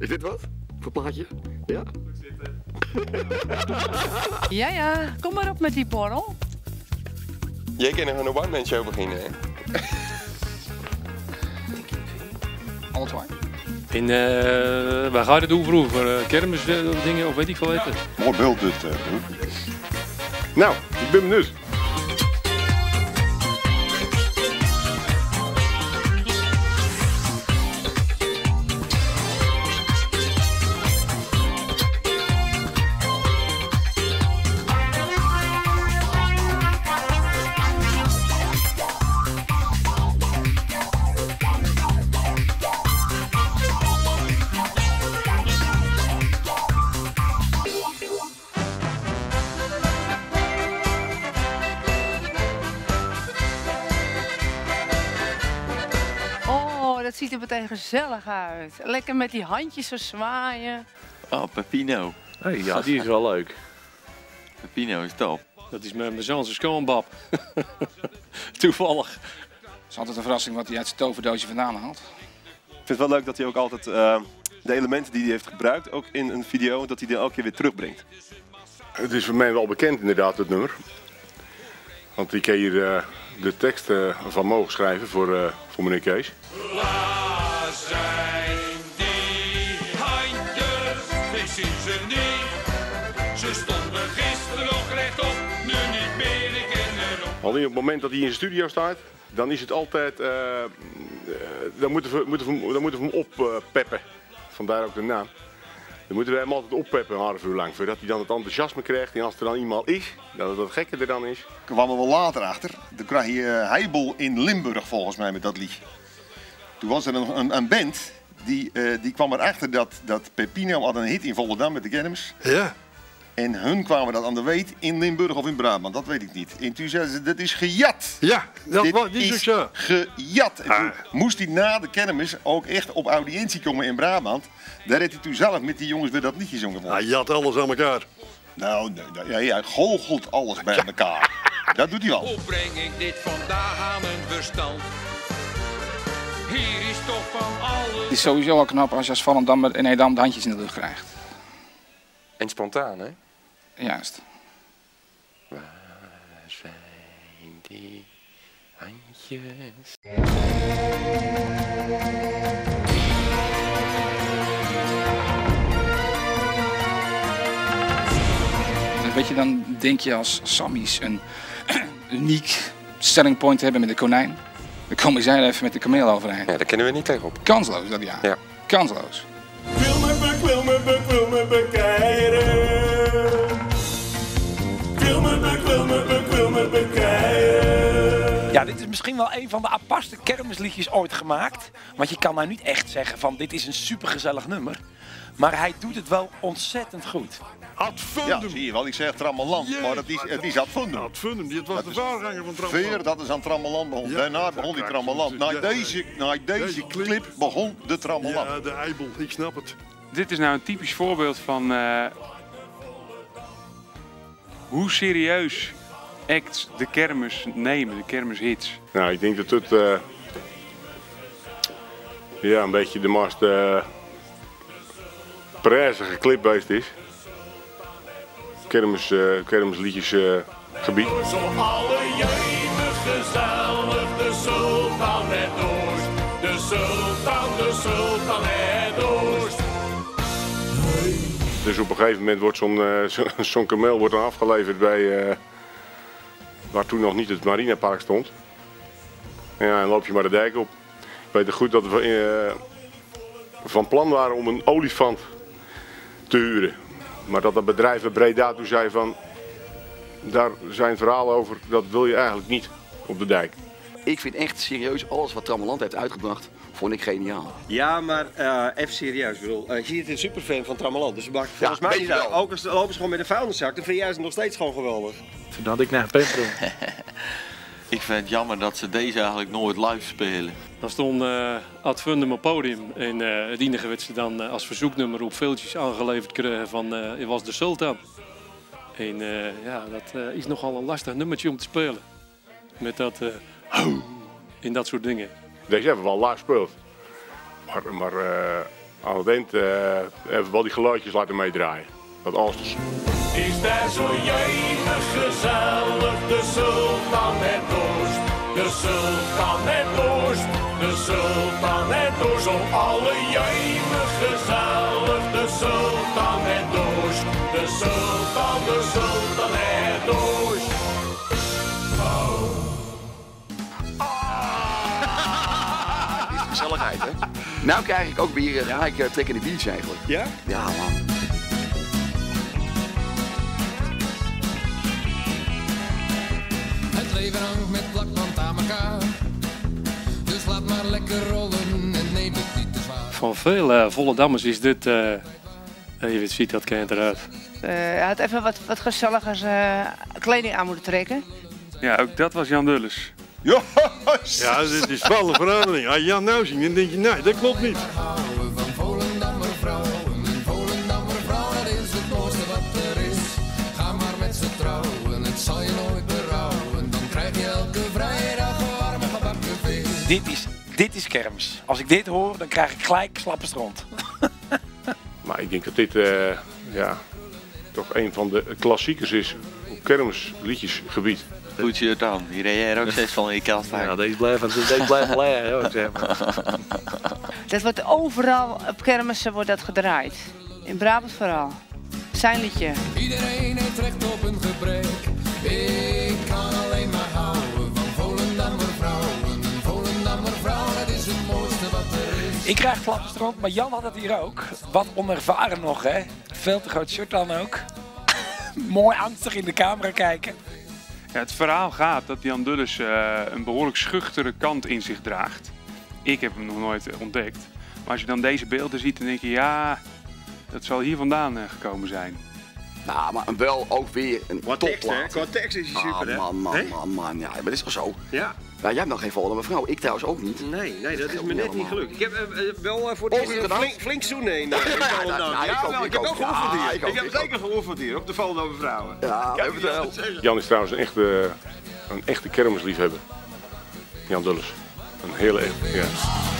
Is dit wat? Voor plaatje? Ja? Ja, ja, kom maar op met die borrel. Jij kan een one-man show beginnen, hè? Waar. In, uh, waar ga je het over? Over uh, kermisdingen of weet ik veel wat? Mooi beeld dit. Nou, ik ben benieuwd. Gezellig uit. Lekker met die handjes zo zwaaien. Oh, Pepino. Hey, ja, die is wel leuk. Pepino is top. Dat is mijn zoons schoonbab. Toevallig. Het is altijd een verrassing wat hij uit zijn toverdoosje vandaan haalt. Ik vind het wel leuk dat hij ook altijd uh, de elementen die hij heeft gebruikt, ook in een video, dat hij die elke keer weer terugbrengt. Het is voor mij wel bekend inderdaad, het nummer. Want ik heb hier uh, de tekst uh, van mogen schrijven voor, uh, voor meneer Kees. Waar zijn die handjes? Ik zie ze niet. Ze stonden gisteren nog rechtop, nu niet meer, ik ken erop. Alleen op het moment dat hij in zijn studio staat, dan is het altijd, uh, dan moeten we, moeten we, dan moeten we hem oppeppen. Vandaar ook de naam. Dan moeten we hem altijd oppeppen een half uur lang, voordat hij dan het enthousiasme krijgt. En als er dan iemand is, dat het wat gekke er dan is. Kwamen we wel later achter. Dan krijg je uh, Heibel in Limburg volgens mij met dat liedje. Toen was er een, een, een band, die, uh, die kwam erachter dat, dat Pepino had een hit in Volendam met de Kermis. Ja. En hun kwamen dat aan de weet in Limburg of in Brabant, dat weet ik niet. En toen zeiden ze, dat is gejat. Ja, dat Dit was niet is zo. gejat. En toen moest hij na de kermis ook echt op audiëntie komen in Brabant. Daar heeft hij toen zelf met die jongens weer dat liedje gezongen. Hij jat alles aan elkaar. Nou, nee, hij goochelt alles bij elkaar. dat doet hij wel. Hoe breng ik dit vandaag aan een verstand? Hier is toch van alles. Het is sowieso wel knap als je als Volendam in Edam de handjes in de lucht krijgt. En spontaan, hè? Juist. Waar zijn die handjes? Weet je, dan denk je als Sammy's een uniek selling point hebben met de konijn. Dan komen zij er even met de kameel overheen. Ja, daar kennen we niet tegenop. Kansloos dat ja. Ja. Kansloos. Is misschien wel een van de apartste kermisliedjes ooit gemaakt. Want je kan nou niet echt zeggen van dit is een supergezellig nummer. Maar hij doet het wel ontzettend goed. Ja, Adfundum. zie je wel. Ik zeg Trammeland, maar het is, het is Adfundum. Adfundum, dit was Dat de voorganger van Trammeland. Veer, dat is aan Trammeland begonnen. Ja, Daarna begon die Trammeland. Na Ja, deze, na deze deze clip. clip begon de Trammeland. Ja, de eibel, ik snap het. Dit is nou een typisch voorbeeld van eh, hoe serieus acts de kermis nemen, de kermishits. Nou, ik denk dat het eh, ja, een beetje de meest uh, prijzige clipbeest is. Kermis, eh, kermisliedjes eh, gebied. Zo alle jeugd gezellig, de sultan het oost. De sultan, de sultan het oost. Dus op een gegeven moment wordt zo'n eh, zo- zo'n kameel wordt dan afgeleverd bij eh, waar toen nog niet het marinepark stond. Ja, en loop je maar de dijk op. Ik weet goed dat we eh, van plan waren om een olifant te huren. Maar dat dat bedrijf Breda toen zei van, daar zijn verhalen over, dat wil je eigenlijk niet op de dijk. Ik vind echt serieus alles wat Trammeland heeft uitgebracht, vond ik geniaal. Ja, maar eh, even serieus. Ik bedoel, uh, je is een superfan van Trammeland. Dus maakt volgens Ja, mij niet uit. Ook als lopen ze gewoon met een vuilniszak, dan vind jij ze nog steeds gewoon geweldig. Voordat ik naar Petro. Ik vind het jammer dat ze deze eigenlijk nooit live spelen. Dan stond eh Ad Fundum op podium en eh het enige werd ze dan eh, als verzoeknummer op veeltjes aangeleverd kregen van eh het was de Sultan. En eh, ja, dat eh, is nogal een lastig nummertje om te spelen. Met dat eh en dat soort dingen. Deze hebben we al live gespeeld. Maar, maar eh, aan het eind eh, even wel die geluidjes laten meedraaien. Dat alles Is daar zo jemig gezellig, de sultan het dorst. De sultan het dorst, de sultan het dorst. Om alle jemig gezelligheid, hè? Nou krijg ik ook weer eh, gelijk uh, trek in de biertjes eigenlijk. Ja? Ja, man. Het leven hangt met plakband aan elkaar. Dus laat maar lekker rollen en neem het niet te zwaar. Van veel eh, volle dammers is dit. eh je ziet dat kent eruit. Eh, hij had even wat, wat gezelligers eh, kleding aan moeten trekken. Ja, ook dat was Jan Dulles. Ja, dit is wel een verandering. Als je Jan nou ziet, dan denk je, nee, dat klopt niet. Dit is, dit is kermis. Als ik dit hoor, dan krijg ik gelijk slappe stront. Maar ik denk dat dit eh, ja, toch een van de klassiekers is op kermisliedjesgebied. Goed je aan. Hier reed jij er ook steeds van in je kast Ja, deze blijven, deze blijven hoor, zeg maar. Dat wordt overal op kermissen wordt dat gedraaid. In Brabant vooral. Zijn liedje. Iedereen heeft recht op een gebrek. Ik kan alleen maar houden van Volendammer vrouwen. Een Volendammer vrouw, dat is het mooiste wat er is. Ik krijg slappe stront, maar Jan had het hier ook. Wat onervaren nog, hè? Veel te groot shirt dan ook. Mooi angstig in de camera kijken. Ja, het verhaal gaat dat Jan Dulles eh, een behoorlijk schuchtere kant in zich draagt. Ik heb hem nog nooit eh, ontdekt. Maar als je dan deze beelden ziet, dan denk je, ja, dat zal hier vandaan eh, gekomen zijn. Nou, maar wel ook weer een Qua tekst, hè? topplaat. Qua tekst is hij super, hè? Ah, man, man, man, man. Ja, maar dat is toch zo? Ja. Ja, jij hebt nog geen volgende mevrouw. Ik trouwens ook niet. Nee, nee, dat is me net niet gelukt. Ik heb eh, eh, wel eh, voor een inderdaad. flink, flink zoenen in. nou, ik wel, heb ook. ook geoefend hier. ik heb zeker geoefend hier, op de Volendam vrouwen. Ja, wel. Jan is trouwens een echte, een echte kermisliefhebber. Jan Dulles. Een hele echte, ja.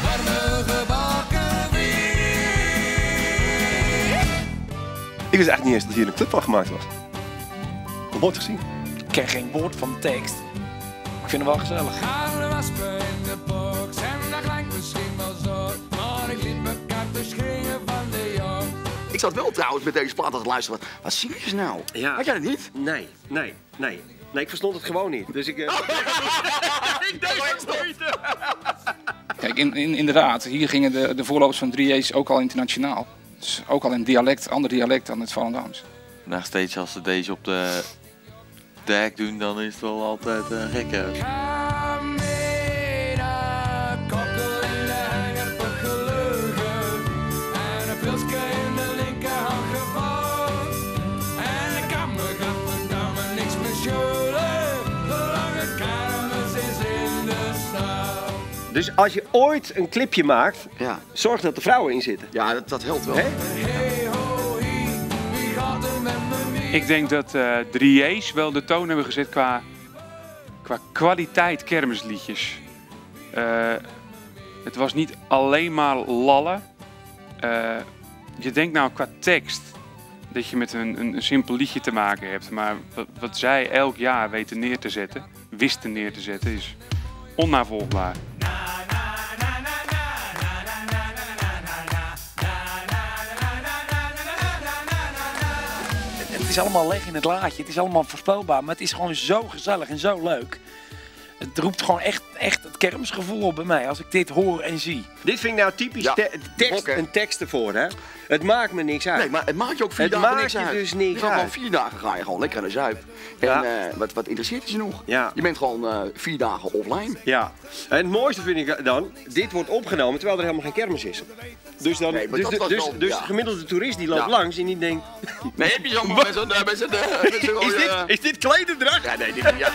Warme gebakken Ik wist eigenlijk niet eens dat hier een clip van gemaakt was. Nog nooit gezien. Ik ken geen woord van de tekst. Ik vind hem wel gezellig. Ik liet me kaarten schreeuwen van de jong. Ik zat wel trouwens met deze plaat aan het luisteren. Wat, je nou? Ja. Had jij dat niet? Nee, nee, nee. Nee, ik verstond het gewoon niet. Dus ik... eh, ik deed het nooit. Kijk, in, in, inderdaad, hier gingen de, de voorlopers van 3A's ook al internationaal. Dus ook al in dialect, ander dialect dan het Volendams. Nog steeds als ze deze op de dek doen, dan is het wel altijd een gekke. En een pilsje in de linkerhand gevouwen. En ik kan me gadverdamme niks meer schulden. Zolang het kermis is in de stad. Dus als je ooit een clipje maakt, Ja, zorg dat er vrouwen in zitten. ja dat, dat helpt wel. Hey Ik denk dat eh 3A's wel de toon hebben gezet qua, qua kwaliteit kermisliedjes. Eh, het was niet alleen maar lallen. Eh, je denkt nou qua tekst dat je met een, een, simpel liedje te maken hebt. Maar wat, wat zij elk jaar weten neer te zetten, wisten neer te zetten, is onnavolgbaar. Is allemaal leg in het laadje. Het is allemaal voorspelbaar. Maar het is gewoon zo gezellig en zo leuk. Het roept gewoon echt, echt het kermisgevoel op bij mij. Als ik dit hoor en zie. Dit vind ik nou typisch Ja, te- tekst, bok, hè? een tekst ervoor, hè? Het maakt me niks uit. Nee, maar het maakt je ook vier Het dagen maakt niks je uit. dus niks je gaat gewoon uit. vier dagen ga je gewoon lekker aan de zuip. En Ja. eh, wat, wat interesseert het je nog? Ja. Je bent gewoon eh, vier dagen offline. Ja, en het mooiste vind ik dan, dit wordt opgenomen terwijl er helemaal geen kermis is. Dus, dan, Nee, dus, dus, dus ja. de gemiddelde toerist die loopt Ja. langs en die denkt... Nee, heb je zo'n eh, zo'n Is dit, is dit klederdracht? Ja, nee, dit ja.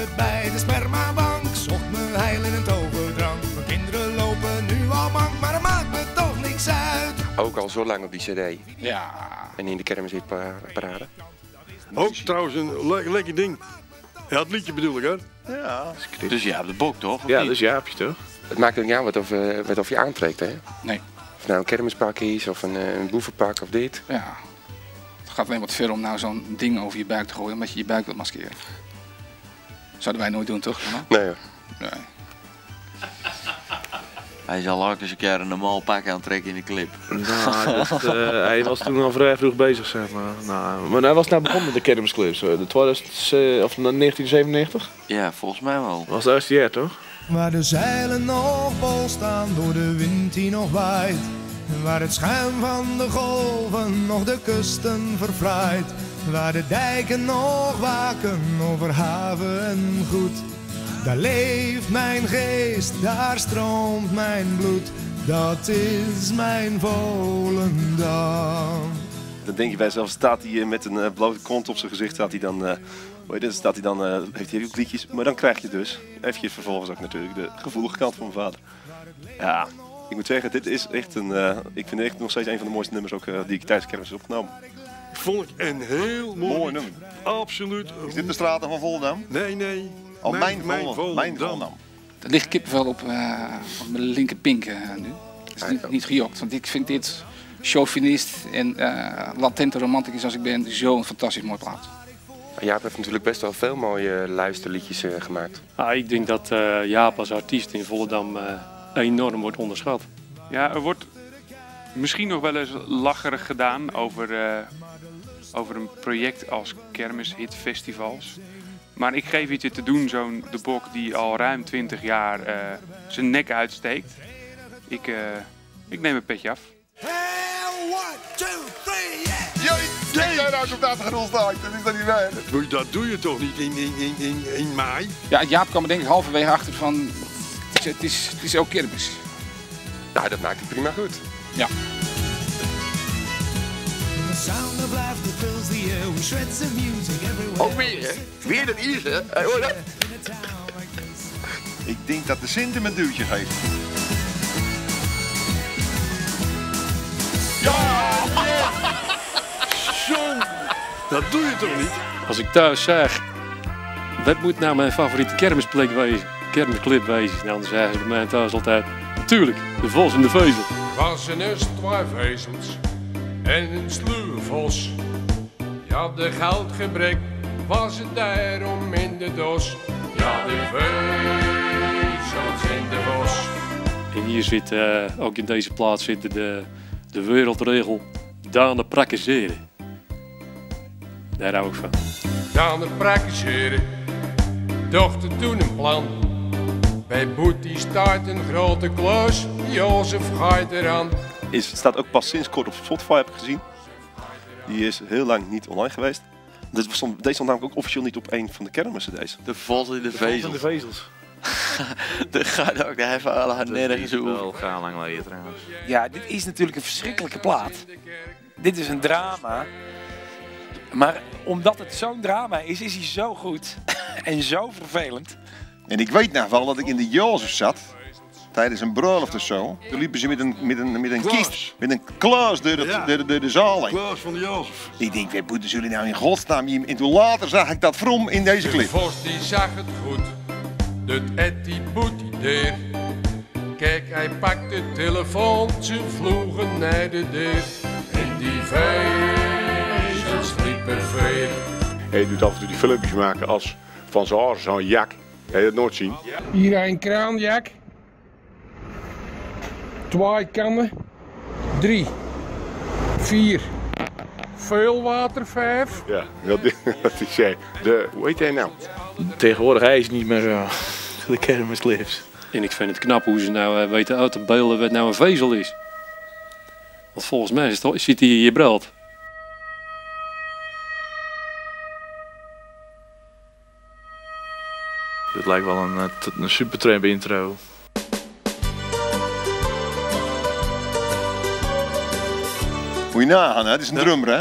Het bij de spermabank, zocht me heil in een toverdrank. Mijn kinderen lopen nu al mank, maar dat maakt me toch niks uit. Ook al zo lang op die cd. Ja. En in de kermishitparade. Ook trouwens een le- lekker ding. Ja, het liedje bedoel ik, hè? Ja. Dus ja, de bok toch? Ja, dus Jaapje toch? Het maakt ook niet uit wat of, wat of je aantrekt, hè? Nee. Of nou een kermispak is, of een, een boevenpak, of dit. Ja. Het gaat alleen wat ver om nou zo'n ding over je buik te gooien, omdat je je buik wilt maskeren. Zouden wij nooit doen, toch? Nee hoor. Nee. Hij zal ook eens een keer een normaal pak aantrekken in de clip. Nou, dat, eh, hij was toen al vrij vroeg bezig, zeg maar. Nou, maar hij was nou begonnen met de kermisclips. eh, De 2000, eh, of 1997? Ja, volgens mij wel. Was het eerste jaar, toch? Waar de zeilen nog bol staan door de wind die nog waait. Waar het schuim van de golven nog de kusten verfraait. Waar de dijken nog waken over haven en goed. Daar leeft mijn geest, daar stroomt mijn bloed. Dat is mijn Volendam. Dan denk je bij jezelf, staat hij eh, met een eh, blote kont op zijn gezicht, staat hij dan, staat hij dan, heeft hij ook liedjes. Maar dan krijg je dus, eventjes vervolgens ook natuurlijk, de gevoelige kant van mijn vader. Ja, ik moet zeggen, dit is echt een, ik vind het echt nog steeds een van de mooiste nummers ook, die ik tijdens de kermis heb opgenomen. Vond ik een heel mooi, Mooi nummer. Absoluut. Is dit de straten van Volendam? Nee, nee. Oh, mijn, mijn Volendam. Mijn Volendam. Er ligt kippenvel op, eh, op mijn linkerpink eh, nu. Is niet, niet gejokt, want ik vind dit chauvinist en eh, latente romanticus als ik ben zo'n fantastisch mooi plaat. Jaap heeft natuurlijk best wel veel mooie luisterliedjes gemaakt. Ah, ik denk dat eh, Jaap als artiest in Volendam eh, enorm wordt onderschat. Ja, er wordt misschien nog wel eens lacherig gedaan over, eh, over een project als Kermis Hit Festivals. Maar ik geef iets te doen, zo'n De Bok die al ruim 20 jaar eh, zijn nek uitsteekt. Ik, eh, ik neem een petje af. Kijk jij nou op dat gerol staat, dat is dat niet waar. Dat, dat doe je toch niet in, in, in, in, in mei? Ja, Jaap kwam er denk ik halverwege achter van, het is, het is, het is ook kermis. Nou, dat maakt hij prima goed. Ja. Ook weer, hè? Weer dat Ierse. Hey, hoor dat? Ik denk dat de Sint hem een duwtje geeft. Zo, dat doe je toch niet? Als ik thuis zeg, wat moet nou mijn favoriete kermisplek wezen? Kermisclip wezen. Dan zeggen ze bij mij thuis altijd, natuurlijk, de vos en de vezel. was een eerst twee vezels en een sluwe vos. Ja, de geldgebrek was het daarom in de dos. Ja, de vezels in de bos. En hier zit, eh, ook in deze plaats zit de, de wereldregel, Dane praktiseren. Daar hou ik van. De praktiseren, dochter toen een plan. Bij Boetie staat een grote klus, Jozef gaat eraan. Is, staat ook pas sinds kort op Spotify, heb ik gezien. Die is heel lang niet online geweest. Dit stond, deze stond namelijk ook officieel niet op een van de kermissen deze. De vos in de vezels. de vezels. Dat gaat ook even alle nergens over. wel gaan lang geleden trouwens. Ja, dit is natuurlijk een verschrikkelijke plaat. Dit is een drama. Maar omdat het zo'n drama is, is hij zo goed. en zo vervelend. En ik weet nog wel dat ik in de Jozef zat. Tijdens een bruiloft of zo. Toen liepen ze met een, met een, met een Klaas. kist, met een klaas door de, Ja. door de, door de zaal heen. Klaas van de Jozef. Ik denk, wat moeten jullie nou in godsnaam hier? En toen later zag ik dat vrom in deze De clip. vos die zag het goed, dat Etty Boetie deed. Kijk, hij pakt de telefoon, ze vloegen naar de deur. En die vezels liepen ver. Hij doet af en toe die filmpjes maken als van zijn haar, zo'n jak. Heb je dat nooit zien? Hier een kraanjak. Twee kannen. Drie. Vier. Veel water, vijf. Ja, dat, dat is hij. De, hoe heet hij nou? Tegenwoordig hij is niet meer zo. De kermisclips. En ik vind het knap hoe ze nou eh, weten uit te beelden wat nou een vezel is. Want volgens mij het, zit hij in je brood. Dit lijkt wel een, eh, een supertramp intro. Moet je nagaan, hè? Het is een drummer, hè?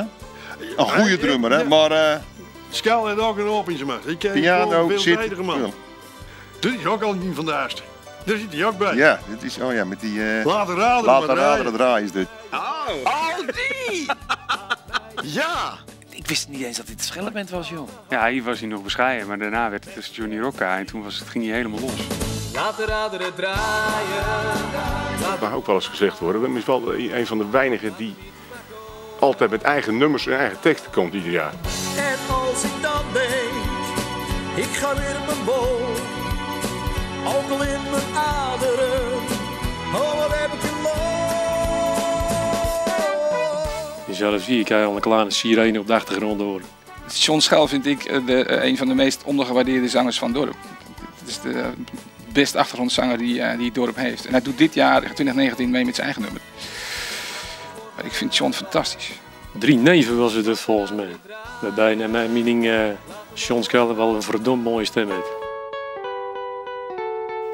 Een goede drummer, hè? Maar eh, Skal heeft ook een op in zijn macht. Ik ken piano zit... veelzijdige man. Dit is ook al niet van de eerste. Daar zit hij ook bij. Ja, dit is... Oh ja, met die... eh Laten raderen, Laten maar raderen draaien. draaien is dit. Oh, die! ja! Ik wist niet eens dat dit de Schelleband was, joh. Ja, hier was hij nog bescheiden, maar daarna werd het dus Johnny Rocca en toen was het, ging hij helemaal los. Laat de raderen draaien. Dat mag ook wel eens gezegd worden. Wim is wel een van de weinigen die altijd met eigen nummers en eigen teksten komt ieder jaar. En als ik dan denk, ik ga weer mijn bol. Alcohol in mijn aderen. Oh, wat heb ik een En zelfs hier kan je al een kleine sirene op de achtergrond horen. John Schel vind ik eh, de, eh, een van de meest ondergewaardeerde zangers van het dorp. Het is de beste achtergrondzanger die, eh, die het dorp heeft. En hij doet dit jaar, 2019, mee met zijn eigen nummer. Maar ik vind John fantastisch. Drie neven was het dus volgens mij. Waarbij naar mijn mening eh Sean Skeller wel een verdomd mooie stem heeft.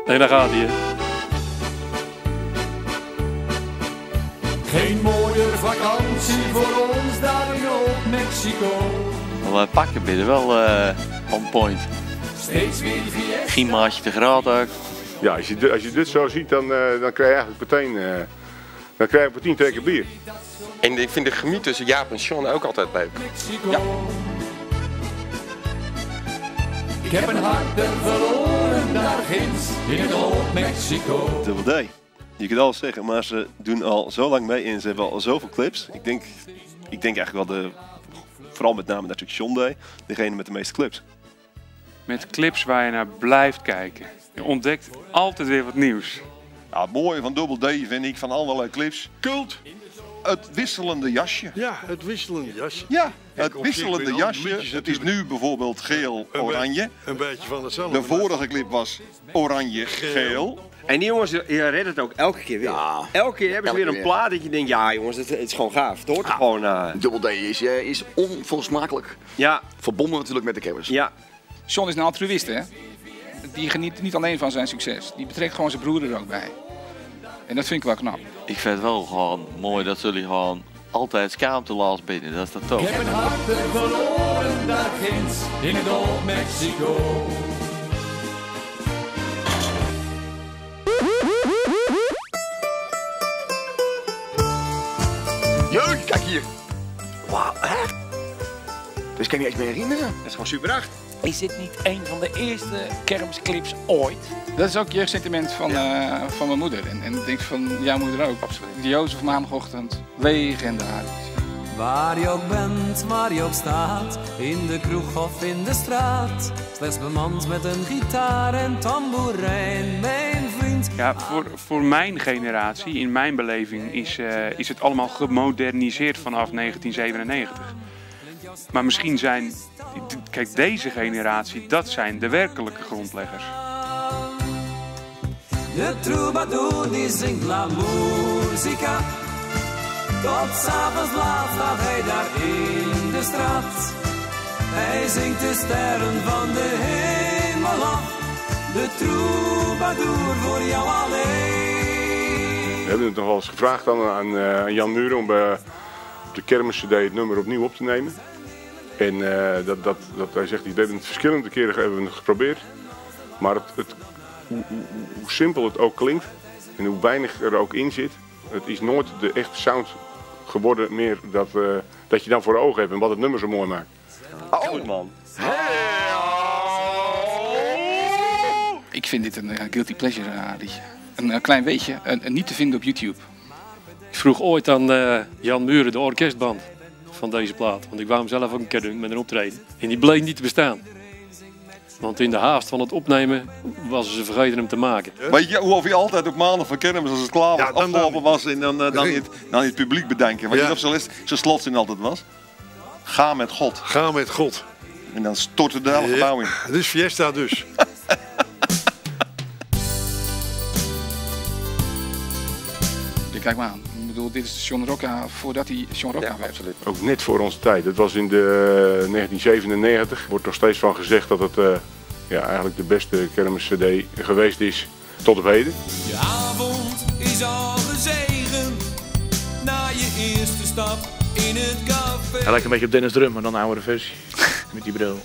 En daar gaat hij. hè. Geen mooier vakantie voor ons daar in Mexico. Maar wij pakken binnen wel eh on point. Steeds weer die fiesta. Giemaatje te graad ook. Ja, als je, als je dit zo ziet, dan, eh, dan krijg je eigenlijk meteen, eh, dan krijg je meteen twee keer bier. En ik vind de chemie tussen Jaap en Sean ook altijd leuk. Ja. Ik heb een hart en verloren daar ginds in het Old Mexico. Double D. Je kunt alles zeggen, maar ze doen al zo lang mee en ze hebben al zoveel clips. Ik denk, ik denk eigenlijk wel de, vooral met name natuurlijk John Day, degene met de meeste clips. Met clips waar je naar blijft kijken. Je ontdekt altijd weer wat nieuws. Ja, het mooie van Double D vind ik van allerlei clips. Kult. Het wisselende jasje. Ja, het wisselende jasje. Ja, het wisselende jasje. Het is nu bijvoorbeeld geel, Een oranje. be- Een beetje van hetzelfde. De vorige clip was oranje, geel. En die jongens je redt het ook elke keer weer. elke keer hebben ze elke weer een plaat dat je denkt, ja jongens, het, het is gewoon gaaf. Het hoort er gewoon naar. Double D is, eh, is onvolsmakelijk Ja. verbonden natuurlijk met de kermis. Ja. John is een altruïst, hè? Die geniet niet alleen van zijn succes. Die betrekt gewoon zijn broer er ook bij. En dat vind ik wel knap. Ik vind het wel gewoon mooi dat jullie gewoon altijd schaamte last binnen. Dat is dat toch? Ik heb een hart en verloren daar ginds in het Old Mexico. Jeugd, kijk hier. Wauw, hè? Dus kan je niet eens meer herinneren. Dat is gewoon super 8. Is dit niet een van de eerste kermisclips ooit? Dat is ook jeugdsentiment van, eh, van mijn moeder. En, en ik denk van jouw moeder ook. Absoluut. Jozef maandagochtend, legendarisch. Waar je ook bent, waar je ook staat, in de kroeg of in de straat. Slechts bemand met een gitaar en tamboerijn, mijn vriend. Ja, voor, voor mijn generatie, in mijn beleving, is, eh, is het allemaal gemoderniseerd vanaf 1997. Maar misschien zijn, kijk, deze generatie, dat zijn de werkelijke grondleggers. De troubadour die zingt la musica. Tot s'avonds laat staat hij daar in de straat. Hij zingt de sterren van de hemel af. De troubadour voor jou alleen. We hebben het nog wel eens gevraagd aan, aan eh, Jan Muren om bij, op de kermis CD het nummer opnieuw op te nemen. En eh, dat, dat, dat hij zegt, we hebben het verschillende keren hebben we het geprobeerd. Maar het, het, hoe, hoe, hoe simpel het ook klinkt en hoe weinig er ook in zit, het is nooit de echte sound geworden meer dat, eh, dat je dan voor ogen hebt en wat het nummer zo mooi maakt. Oh man. Ik vind dit een eh, guilty pleasure liedje. Een klein weetje, eh, niet te vinden op YouTube. Ik vroeg ooit aan eh, Jan Muren, de orkestband van deze plaat. Want ik wou hem zelf ook een keer doen met een optreden. En die bleek niet te bestaan. Want in de haast van het opnemen was ze vergeten hem te maken. Weet je hoe of je altijd op maandag van kermis als het klaar was, dan- afgelopen was en dan, eh, dan, in het, dan het publiek bedanken. Weet Ja. je of zijn zijn slotzin altijd was? Ga met God. Ga met God. En dan stortte de hele gebouw in. Het is fiesta dus. Kijk maar aan. Bedoel, dit is John Rocca voordat hij John Rocca werd. Ook net voor onze tijd. Het was in de eh, 1997. Wordt nog steeds van gezegd dat het eh, ja, eigenlijk de beste kermis CD geweest is tot op heden. Je avond is al gezegend. Na je eerste stap in het café. Hij lijkt een beetje op Dennis Drum, maar dan een oudere versie. Met die bril.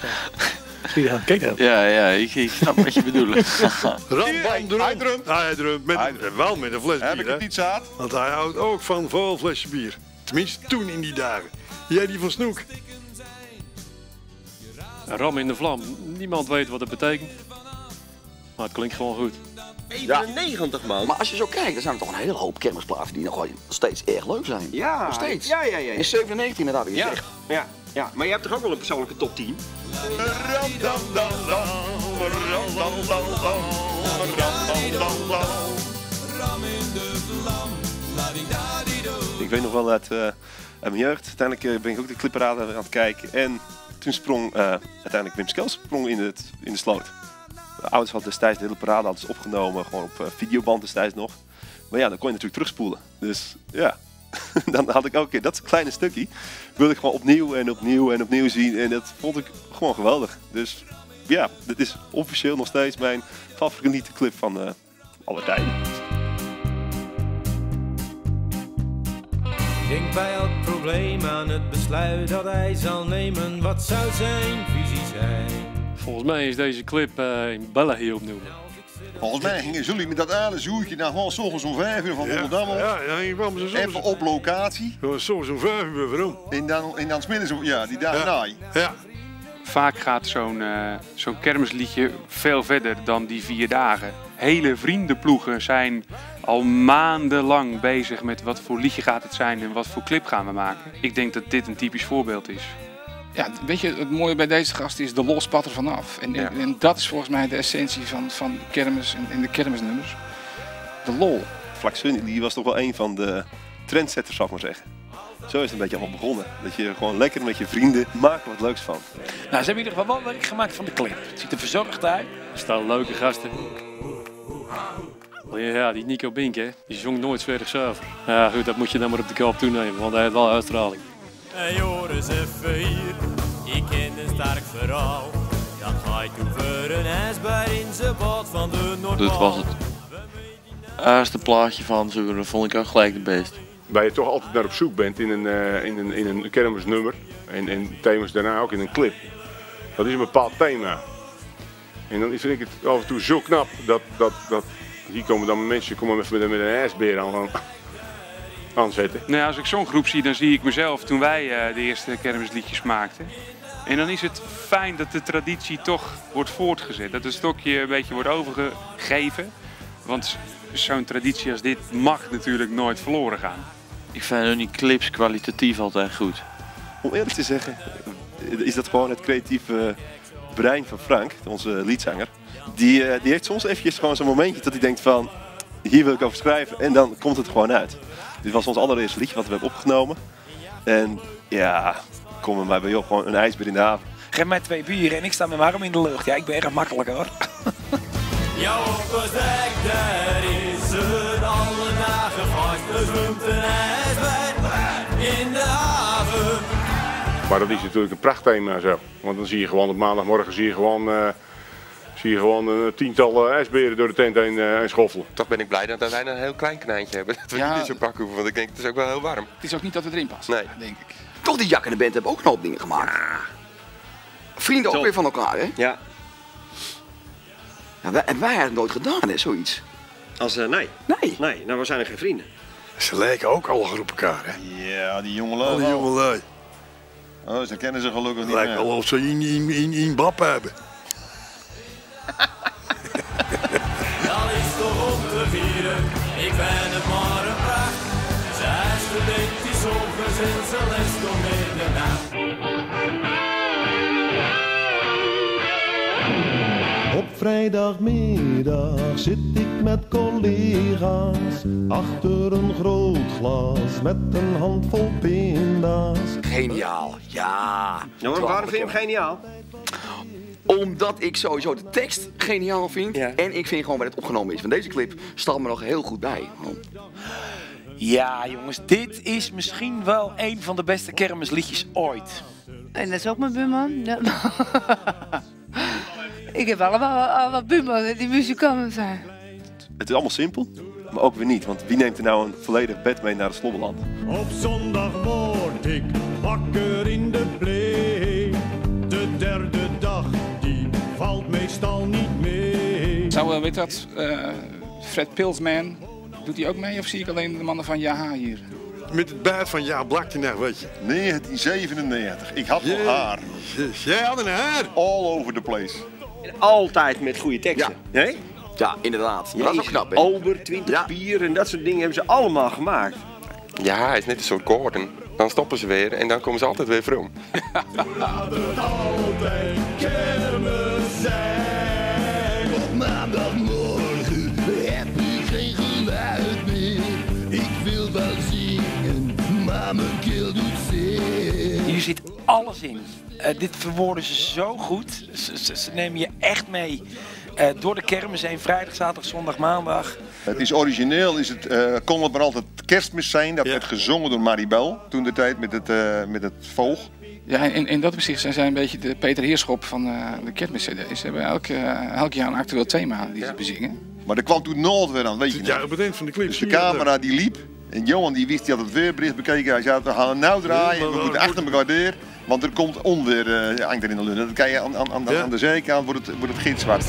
Dat? Kijk dat. Ja, ja, ik, ik snap wat je bedoelt. Rambam drum. Hij drumt. hij drumt. Met, wel met een fles Heb bier, ik hè? het niet zaad? Want hij houdt ook van veel flesje bier. Tenminste, toen in die dagen. Jij die van Snoek. Ram in de vlam. Niemand weet wat het betekent. Maar het klinkt gewoon goed. 91 man. Maar als je zo kijkt, er zijn er toch een hele hoop kermisplaatsen die nog wel steeds erg leuk zijn. Ja, Nog steeds. Ja, ja, ja. In 97 inderdaad, wie Ja, gezegd. ja, ja, maar je hebt toch ook wel een persoonlijke top 10? Ik weet nog wel uit, eh, mijn jeugd. Uiteindelijk eh, ben ik ook de clipparade aan het kijken. En toen sprong eh, uiteindelijk Wim Skels sprong in, het, in de sloot. De ouders hadden destijds de hele parade hadden opgenomen. Gewoon op eh, videoband destijds nog. Maar ja, dan kon je natuurlijk terugspoelen. Dus ja, dan had ik ook keer dat kleine stukje. Wilde ik gewoon opnieuw en opnieuw en opnieuw zien. En dat vond ik gewoon geweldig. Dus ja, dit is officieel nog steeds mijn favoriete clip van eh alle tijden. Denk bij elk probleem aan het besluit dat hij zal nemen. Wat zou zijn visie zijn? Volgens mij is deze clip eh, in België opnemen. Volgens mij gingen jullie met dat hele zoertje naar gewoon s'ochtends om vijf uur van Rotterdam op. ja, ja, ze soms- Even op locatie. Soms om vijf uur, waarom? En dan, en dan smiddags, ja, die dagen Ja. naai. Ja. Vaak gaat zo'n eh, zo'n kermisliedje veel verder dan die vier dagen. Hele vriendenploegen zijn al maandenlang bezig met wat voor liedje gaat het zijn en wat voor clip gaan we maken. Ik denk dat dit een typisch voorbeeld is. Ja, weet je, het mooie bij deze gast is de los pat er vanaf. En, en, en dat is volgens mij de essentie van, van kermis en, en de kermisnummers. De lol. Vlak Sunny die was toch wel een van de trendsetters, zou ik maar zeggen. Zo is het een beetje allemaal begonnen. Dat je gewoon lekker met je vrienden maakt wat leuks van. Nou, ze hebben in ieder geval wel werk gemaakt van de clip. Het ziet er verzorgd uit. Er staan leuke gasten. Ja, die Nico Bink, hè. Die zong nooit zwerg zuiver. Ja, goed, dat moet je dan maar op de kop toenemen, want hij heeft wel uitstraling. Joris, even hier. Ik ken een sterk verhaal. Dat gaat over een ijsbeer in zijn bad van de Noordpool. Dit was het eerste plaatje van ze, dat vond ik ook gelijk de best. Waar je toch altijd naar op zoek bent in een, eh, in een, in een kermisnummer. En, en thema's daarna ook in een clip. Dat is een bepaald thema. En dan vind ik het af en toe zo knap dat, dat, dat hier komen dan mensen komen met, met, met een ijsbeer aan, aan, aanzetten. Nou als ik zo'n groep zie, dan zie ik mezelf toen wij eh, de eerste kermisliedjes maakten. En dan is het fijn dat de traditie toch wordt voortgezet. Dat het stokje een beetje wordt overgegeven. Want zo'n traditie als dit mag natuurlijk nooit verloren gaan. Ik vind hun die clips kwalitatief altijd goed. Om eerlijk te zeggen, is dat gewoon het creatieve brein van Frank, onze liedzanger. Die, eh, die heeft soms eventjes gewoon zo'n momentje dat hij denkt van, hier wil ik over schrijven. En dan komt het gewoon uit. Dit was ons allereerste liedje wat we hebben opgenomen. En ja, kom er maar bij op, gewoon een ijsbeer in de haven. Geef mij twee bieren en ik sta met mijn arm in de lucht. Ja, ik ben erg makkelijk hoor. Daar is het alle dagen vast. Er zwemt een ijsbeer in de haven. Maar dat is natuurlijk een prachtthema zo. Want dan zie je gewoon op maandagmorgen zie je gewoon, eh, zie je gewoon een tiental eh, ijsberen door de tent heen, eh, heen schoffelen. Toch ben ik blij dat wij een heel klein knijntje hebben. Dat we Ja. niet in zo'n pak hoeven, want ik denk het is ook wel heel warm. Het is ook niet dat we erin passen, Nee. denk ik. Toch, die Jak en de band hebben ook een hoop dingen gemaakt. Vrienden ook weer van elkaar, hè? Ja. Ja, wij, en wij hebben het nooit gedaan, hè, zoiets. Als, eh, nee. Nee. Nee, nou we zijn er geen vrienden. Ze lijken ook al op elkaar, hè? Ja, die jongelui. Al die jongelui. Oh, ze kennen ze gelukkig niet Lijkt meer. wel of ze in, in, in, in bab hebben. In middernacht. Op vrijdagmiddag zit ik met collega's achter een groot glas met een handvol pinda's. Geniaal, ja. Nou, waarom vind je hem geniaal? Omdat ik sowieso de tekst geniaal vind. En ik vind gewoon waar het opgenomen is van deze clip staat me nog heel goed bij. Ja, jongens, dit is misschien wel een van de beste kermisliedjes ooit. En dat is ook mijn buurman. Ja. ik heb allemaal al wat buurmannen die muzikanten zijn. Het is allemaal simpel, maar ook weer niet. Want wie neemt er nou een volledig bed mee naar het Slobbeland? Op zondag word ik wakker in de plee. De derde dag, die valt meestal niet mee. Zou, eh, weet dat, eh, Fred Pilsman, doet hij ook mee of zie ik alleen de mannen van Jaha hier? met het baard van Jaap Blaktenag, weet je. 1997. Ik had nog Jee. haar. Jij had een haar. All over the place. Altijd met goede teksten. Nee? Ja, inderdaad. Maar dat is ook knap, hè? Ober, 20 bier en dat soort dingen hebben ze allemaal gemaakt. Ja, hij is net een soort Gordon. Dan stoppen ze weer en dan komen ze altijd weer vroom. Hier zit alles in. Eh, dit verwoorden ze zo goed. Ze, ze, ze nemen je echt mee eh, door de kermis heen. Vrijdag, zaterdag, zondag, maandag. Het is origineel, is het, eh, kon het maar altijd kerstmis zijn. Dat werd gezongen door Maribel toen de tijd met het, eh, met het voog. Ja, in, in dat opzicht zijn zij een beetje de Peter Heerschop van eh, de kermis-cd's. Ze hebben elk, elk jaar een actueel thema die ze bezingen. Maar er kwam toen nooit weer aan, weet je Ja, nog. bedenkt van de clip. Dus de camera die liep. En Johan die wist, die had het weerbericht bekeken. Hij zei, we gaan nou draaien. We moeten achter elkaar deur. Want er komt onweer uh, hangt er in de lucht. Dat kan je aan, aan, aan, aan de zijkant wordt het, wordt het gitzwart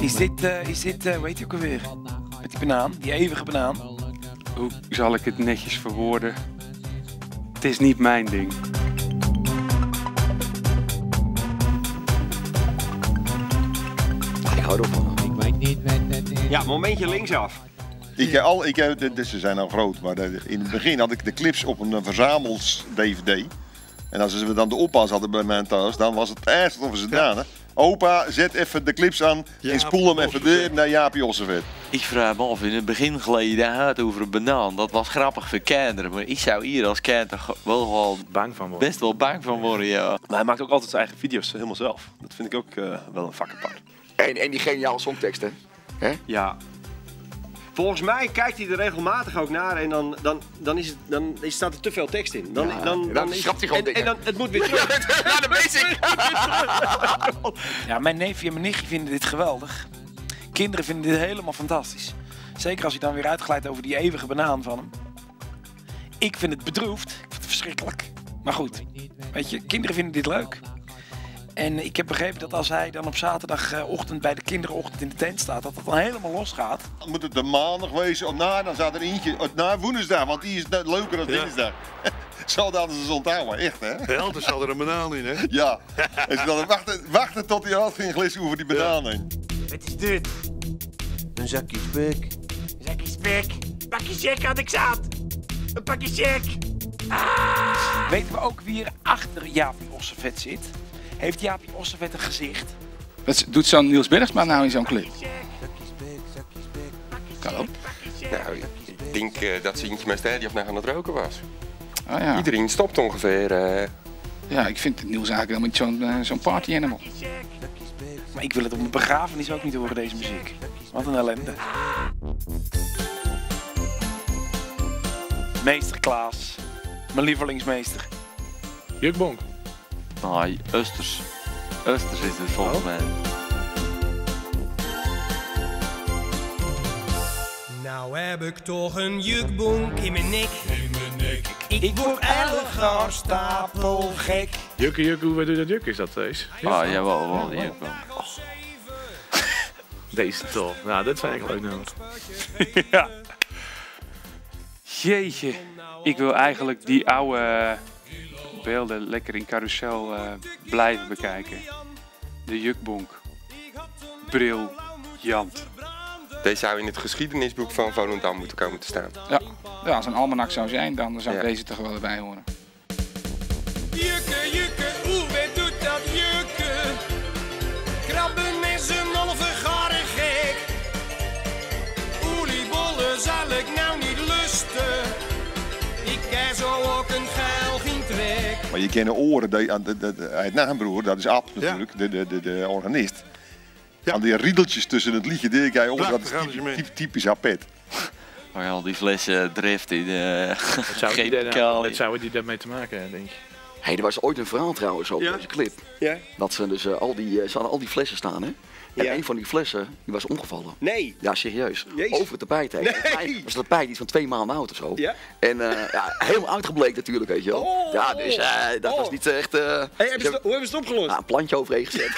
Is dit, eh, is dit eh, weet je ook alweer? Met die banaan, die eeuwige banaan. Hoe zal ik het netjes verwoorden? Het is niet mijn ding. Ik hou ervan. Ik weet niet het. Ja, momentje linksaf. Ik heb al, ik heb, de- ze zijn al groot, maar in het begin had ik de clips op een eh, verzamels-DVD. En als we dan de oppas hadden bij mij thuis, dan was het eerst of ze gedaan. Opa, zet even de clips aan en spoel hem even door naar Jaap Jossevet. Ik vraag me af, in het begin geleden had over een banaan. Dat was grappig voor kinderen. Maar ik zou hier als kind toch wel wel bang van worden. best wel bang van worden, ja. Maar hij maakt ook altijd zijn eigen video's helemaal zelf. Dat vind ik ook eh, wel een vak apart. En, en die geniale songteksten. Hè? Ja. Volgens mij kijkt hij er regelmatig ook naar en dan, dan, dan, is het, dan is- staat er te veel tekst in. Dan, Ja, dan, dan schrapt hij gewoon en, en dingen. dan, het moet weer terug. Ja, dat weet ik. Ja, mijn neefje en mijn nichtje vinden dit geweldig. Kinderen vinden dit helemaal fantastisch. Zeker als hij dan weer uitglijdt over die eeuwige banaan van hem. Ik vind het bedroefd. Ik vind het verschrikkelijk. Maar goed, weet je, kinderen vinden dit leuk. En ik heb begrepen dat als hij dan op zaterdagochtend bij de kinderenochtend in de tent staat, dat het dan helemaal losgaat. Dan moet het de maandag wezen, of na, dan staat er eentje, na woensdag, want die is net leuker dan Ja. dinsdag. Zo hadden ze ze onthouden, echt hè? Helder zat er een banaan in, hè? Ja, en ze hadden wachten, wachten tot hij uit ging glissen over die banaan heen. Wat is dit? Een zakje spek. Een zakje spek. Pakje check had ik zat. Een pakje check. Weten we ook wie er achter Jaapie Ossevet zit? Heeft Jaapie Ossevet een gezicht? Wat doet zo'n Niels Bergsma nou in zo'n clip? Kan ook. Nou, ik denk eh, dat Sintje mijn stadie of naar aan het roken was. Oh, ja. Iedereen stopt ongeveer. eh, Ja, ik vind Niels eigenlijk helemaal niet zo'n eh, zo'n party animal. Maar ik wil het op mijn begrafenis ook niet horen, deze muziek. Wat een ellende. Meester Klaas. Mijn lievelingsmeester. Jukbonk. Nee, Östers. Östers is het volgens mij. Nou heb ik toch een jukbonk in mijn nek. In mijn nek. Ik word elk jaar stapel gek. Jukke, jukke, hoe doe je dat juk is dat deze? Ah, jawel, wel, die ook wel. Deze toch. Nou, dit ik een leuk nummer. ja. Jeetje, ik wil eigenlijk die oude beelden lekker in carousel eh, blijven bekijken. De jukbonk. Briljant. deze zou in het geschiedenisboek van Volendam moeten komen te staan. Ja, ja als een almanak zou zijn, dan zou Ja. deze toch wel erbij horen. Jukke, jukke, weet doet dat jukke? Krabben met z'n halve garen gek. Oliebollen zal ik nou niet lusten. Ik heb zo ook een geil. Maar je kent de oren, de, de, de, de, hij heeft nog een broer, dat is Ab natuurlijk, de, de, de, de organist. Aan die riedeltjes tussen het liedje, die ik oor, dat is typ- typ- typisch Appet. Oh ja, al die flessen drift in de Wat zou, die daarmee te maken hebben, denk je? Hey, er was ooit een verhaal trouwens over deze clip. Ja. Dat ze dus eh, al die, eh, ze hadden al die flessen staan, hè? En Ja. een van die flessen die was omgevallen. Nee. Ja, serieus. Jezus. Over het tapijt heen. Nee. Was het tapijt iets van twee maanden oud of zo. Ja. En eh, ja, helemaal uitgebleekt natuurlijk, weet je wel. Oh. ja, dus eh, dat was niet echt... eh, Hey, het- hoe hebben ze het opgelost? Ja, een plantje overheen gezet.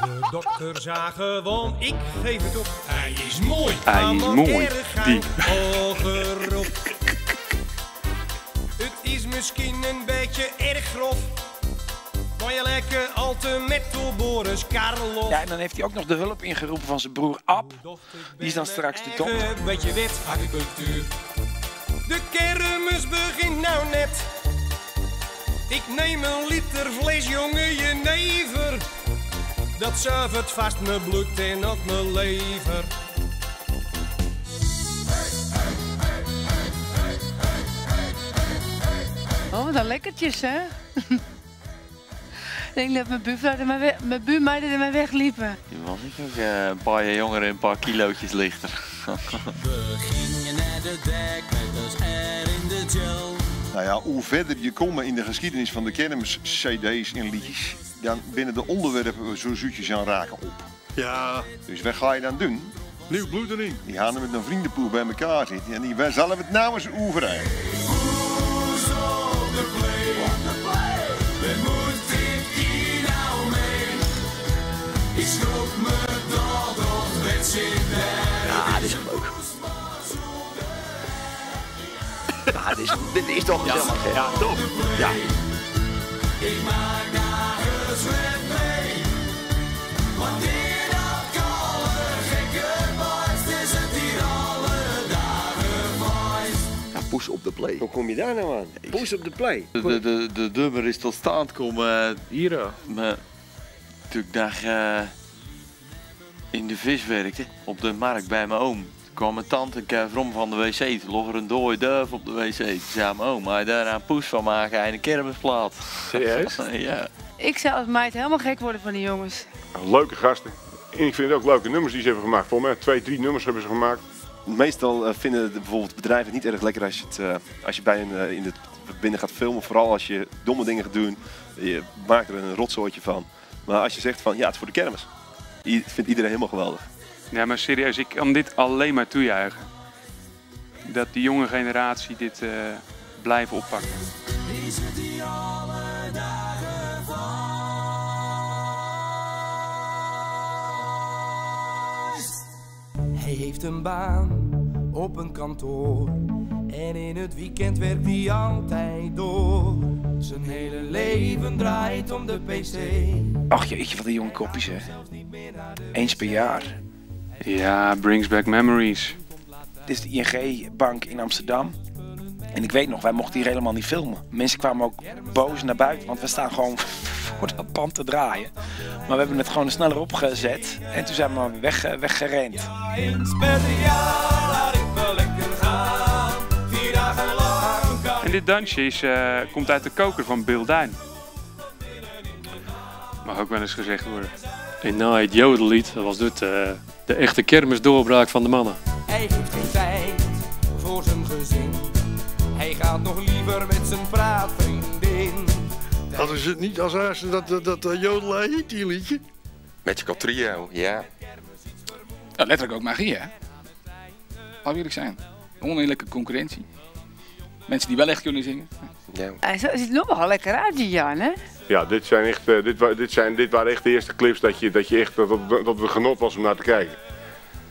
De dokter zei gewoon, ik geef het op. Hij is mooi. Hij is mooi, die. hogerop. Het is misschien een beetje erg grof. Maar je lekker al te met Boris Karloff. Ja, en dan heeft hij ook nog de hulp ingeroepen van zijn broer Ab. Die is dan straks de dokter. Eigen beetje wet, agricultuur. De kermis begint nou net. Ik neem een liter vlees, jongen, je never. Dat zuivert vast mijn bloed en op mijn lever. Oh, wat een lekkertjes, hè? Ik denk dat mijn buurvrouw er maar mijn buurmeiden er maar wegliepen. Je was ik ook eh, een paar jaar jonger en een paar kilootjes lichter. Begin je naar de dek met ons air in de gel. Nou ja, hoe verder je komt in de geschiedenis van de kermis, cd's en liedjes, dan binnen de onderwerpen zo zoetjes aan raken op. Ja. Dus wat ga je dan doen? Nieuw bloed erin. Die gaan met een vriendenpoel bij elkaar zitten en die wij zullen het nou eens Ja, dit is leuk. Ja, dit is, dit is toch helemaal gek. Ja, toch? Ja. Ik maak nergens met mee. Wanneer dat koude gekke barst, is het hier alle dagen vast. Ja, push op de play. Hoe kom je daar nou aan? Push op de play. De, de, de, de dummer is tot stand komen. Hier. Me, toen ik daar eh, in de vis werkte, op de markt bij mijn oom. Toen kwam mijn tante een keer from van de wc. Toen lag er een dode duif op de wc. Toen zei mijn oom, maar je daar een poes van maken en een kermisplaat. Serieus? ja. Ik zou als meid helemaal gek worden van die jongens. Leuke gasten. En ik vind het ook leuke nummers die ze hebben gemaakt. Volgens mij twee, drie nummers hebben ze gemaakt. Meestal eh, vinden de, bijvoorbeeld bedrijven het niet erg lekker als je, het, eh, als je bij een eh, in het binnen gaat filmen. Vooral als je domme dingen gaat doen. Je maakt er een rotzooitje van. Maar als je zegt van ja, het is voor de kermis. I- vindt iedereen helemaal geweldig. Ja, maar serieus, ik kan dit alleen maar toejuichen. Dat die jonge generatie dit eh, blijven oppakken. Is het die alle dagen vast. Hij heeft een baan op een kantoor. En in het weekend werkt hij altijd door. Zijn hele leven draait om de pc. Ach jeetje, wat een jonge kopjes hè. Eens per jaar. Ja, brings back memories. Dit is de ING-bank in Amsterdam. En ik weet nog, wij mochten hier helemaal niet filmen. Mensen kwamen ook boos naar buiten, want we staan gewoon voor dat pand te draaien. Maar we hebben het gewoon sneller opgezet. En toen zijn we weg, eh, weggerend. Eens dit dansje is, eh, komt uit de koker van Bill Duin. Mag ook wel eens gezegd worden. En na het jodellied dat was dit eh, de echte kermisdoorbraak van de mannen. Hij heeft geen tijd voor zijn gezin. Hij gaat nog liever met zijn praatvriendin. Dat is het niet als eerste dat, dat, dat uh, jodelen heet, die liedje. Magical Trio, ja. Ja, letterlijk ook magie, hè? Laten we eerlijk zijn. Oneerlijke concurrentie. Mensen die wel echt kunnen zingen. Ja. Hij ziet er nog wel lekker uit, die Jan, hè? Ja, dit, zijn echt, eh, dit, wa- dit, zijn, dit waren echt de eerste clips dat, je, dat, je echt, dat, dat, dat het genot was om naar te kijken.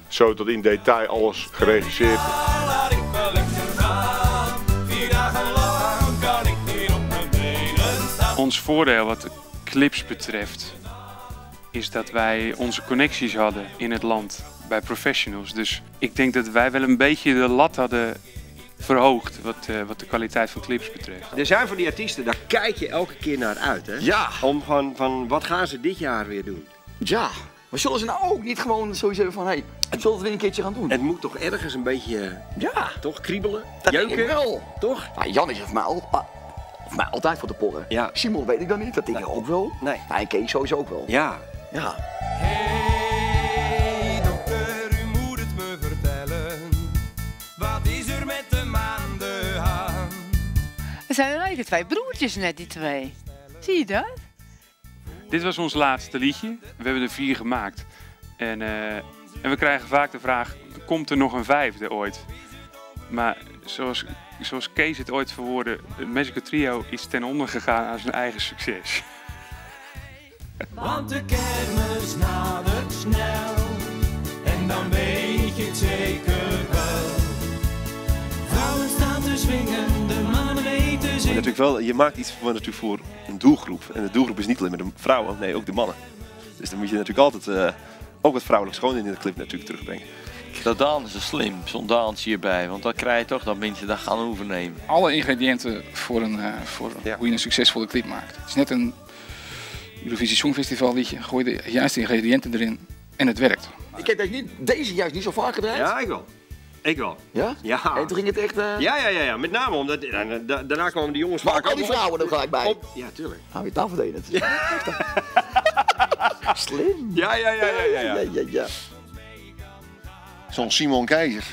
Zo tot in detail alles geregisseerd. Laat ik me lekker gaan. Vier dagen lang kan ik niet op mijn benen staan. Ons voordeel wat de clips betreft is dat wij onze connecties hadden in het land bij professionals. Dus ik denk dat wij wel een beetje de lat hadden verhoogd wat, eh, wat de kwaliteit van clips betreft. Er zijn van die artiesten, daar kijk je elke keer naar uit, hè? Ja. Om gewoon van, wat gaan ze dit jaar weer doen? Ja. Maar zullen ze nou ook niet gewoon zoiets hebben van, hé, hey, zullen we het weer een keertje gaan doen? Het moet toch ergens een beetje, Ja. toch, kriebelen? Dat Jeuken? denk ik wel. Toch? Nou, Jan is voor mij, al, ah, mij altijd voor de porren. Ja. Simon weet ik dan niet, dat denk ik ook wel. Nee. Nou, en Kees sowieso ook wel. Ja. Ja. Hey zijn er eigenlijk twee broertjes net, die twee. Zie je dat? Dit was ons laatste liedje. We hebben er vier gemaakt. En, eh, en we krijgen vaak de vraag, komt er nog een vijfde ooit? Maar zoals, zoals Kees het ooit verwoordde, het Magical Trio is ten onder gegaan aan zijn eigen succes. Want de kermis nadert snel En dan weet je het zeker natuurlijk wel, je maakt iets voor, natuurlijk voor een doelgroep. En de doelgroep is niet alleen maar de vrouwen, nee, ook de mannen. Dus dan moet je natuurlijk altijd eh, ook wat vrouwelijk schoon in de clip natuurlijk terugbrengen. Dat dansen is slim, zo'n dansje hierbij. Want dan krijg je toch dat mensen dat gaan overnemen. Alle ingrediënten voor, een, eh, voor hoe je een succesvolle clip maakt. Het is net een Eurovisie Songfestival liedje. Gooi de juiste ingrediënten erin en het werkt. Ik heb deze, niet, deze juist niet zo vaak gedraaid. Ja, ik wel. Ik wel. Ja? Ja. En toen ging het echt... eh, Ja, ja, ja, ja. Met name omdat da- da- daarna kwamen die jongens Maar vaak al die vrouwen er gelijk bij. op- Ja, tuurlijk. Hou je taal verdedigd. Slim. Ja, ja, ja, ja, ja. ja. ja, ja. Zo'n Simon Keizer.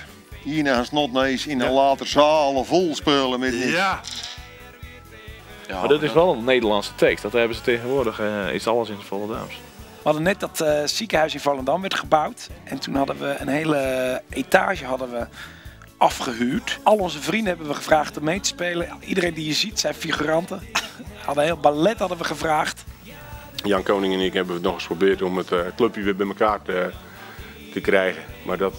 Hier naar Snotnees in een later zalen vol spelen met niks. Ja. maar dat is wel een Nederlandse tekst. Dat hebben ze tegenwoordig. eh, is alles in de volle dames. We hadden net dat eh, ziekenhuis in Volendam werd gebouwd. En toen hadden we een hele etage hadden we afgehuurd. Al onze vrienden hebben we gevraagd om mee te spelen. Iedereen die je ziet zijn figuranten. Hadden heel ballet hadden we gevraagd. Jan Koning en ik hebben het nog eens geprobeerd om het eh, clubje weer bij elkaar te, te krijgen. Maar dat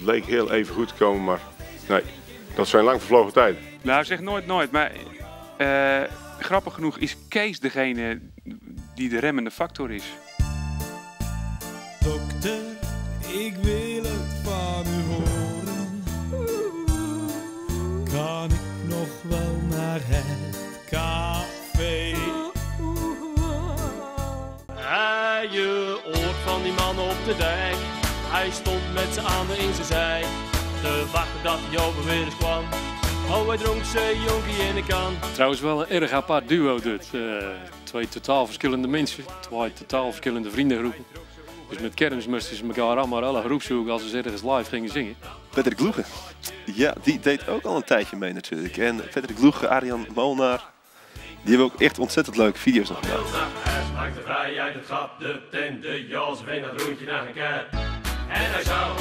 leek heel even goed te komen, maar nee, dat zijn lang vervlogen tijden. Nou, zeg nooit nooit, maar eh, grappig genoeg is Kees degene die de remmende factor is. Dokter, ik wil het van u horen. Kan ik nog wel naar het café? Hij je oort van die man op de dijk. Hij stond met zijn handen in zijn zij. Te wachten dat hij over weer eens kwam. Oh, hij dronk zijn jonkie in de kan. Trouwens wel een erg apart duo dit. Eh, twee totaal verschillende mensen, twee totaal verschillende vriendengroepen. Dus met kermis moesten ze elkaar allemaal alle groep zoeken als ze ergens live gingen zingen. Patrick Loegen. Ja, die deed ook al een tijdje mee natuurlijk. En Patrick Loegen, Arjan Molnaar. Die hebben ook echt ontzettend leuke video's nog gemaakt. Hij smaakte vrij uit het grap, de tent, de jas, dat rondje naar een kerk. En hij zou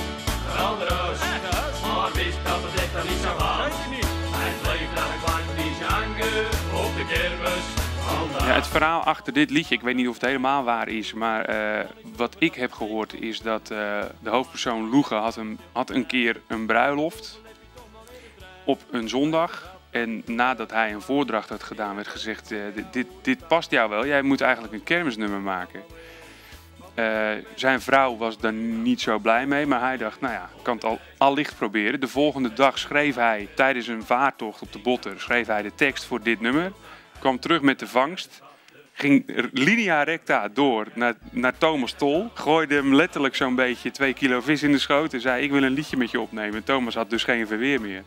maar wist dat het echt dan niet zou gaan. Hij bleef naar een hangen op de kermis. Ja, het verhaal achter dit liedje, ik weet niet of het helemaal waar is, maar eh, wat ik heb gehoord is dat eh, de hoofdpersoon Loege had een, had een keer een bruiloft op een zondag. En nadat hij een voordracht had gedaan, werd gezegd: eh, dit, dit, dit past jou wel, jij moet eigenlijk een kermisnummer maken. Eh, zijn vrouw was daar niet zo blij mee, maar hij dacht, nou ja, ik kan het al, allicht proberen. De volgende dag schreef hij tijdens een vaartocht op de Botter, schreef hij de tekst voor dit nummer. Kwam terug met de vangst, ging linea recta door naar, naar Thomas Tol. Gooide hem letterlijk zo'n beetje twee kilo vis in de schoot en zei, ik wil een liedje met je opnemen. Thomas had dus geen verweer meer.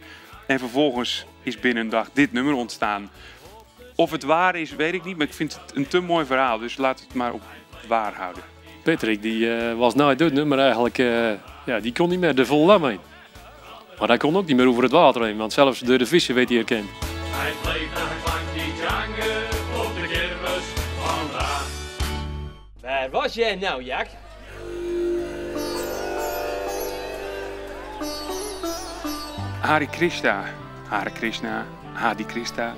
En vervolgens is binnen een dag dit nummer ontstaan. Of het waar is, weet ik niet, maar ik vind het een te mooi verhaal. Dus we het maar op waar houden. Patrick die eh, was na dit nummer eigenlijk, eh, ja, die kon niet meer de volle heen. Maar hij kon ook niet meer over het water heen, want zelfs door de vissen werd hij herkend. Hij bleef naar een hangen op de kermis Waar was jij nou, Jak? Hari Krishna, Hare Krishna, Hadi Krishna.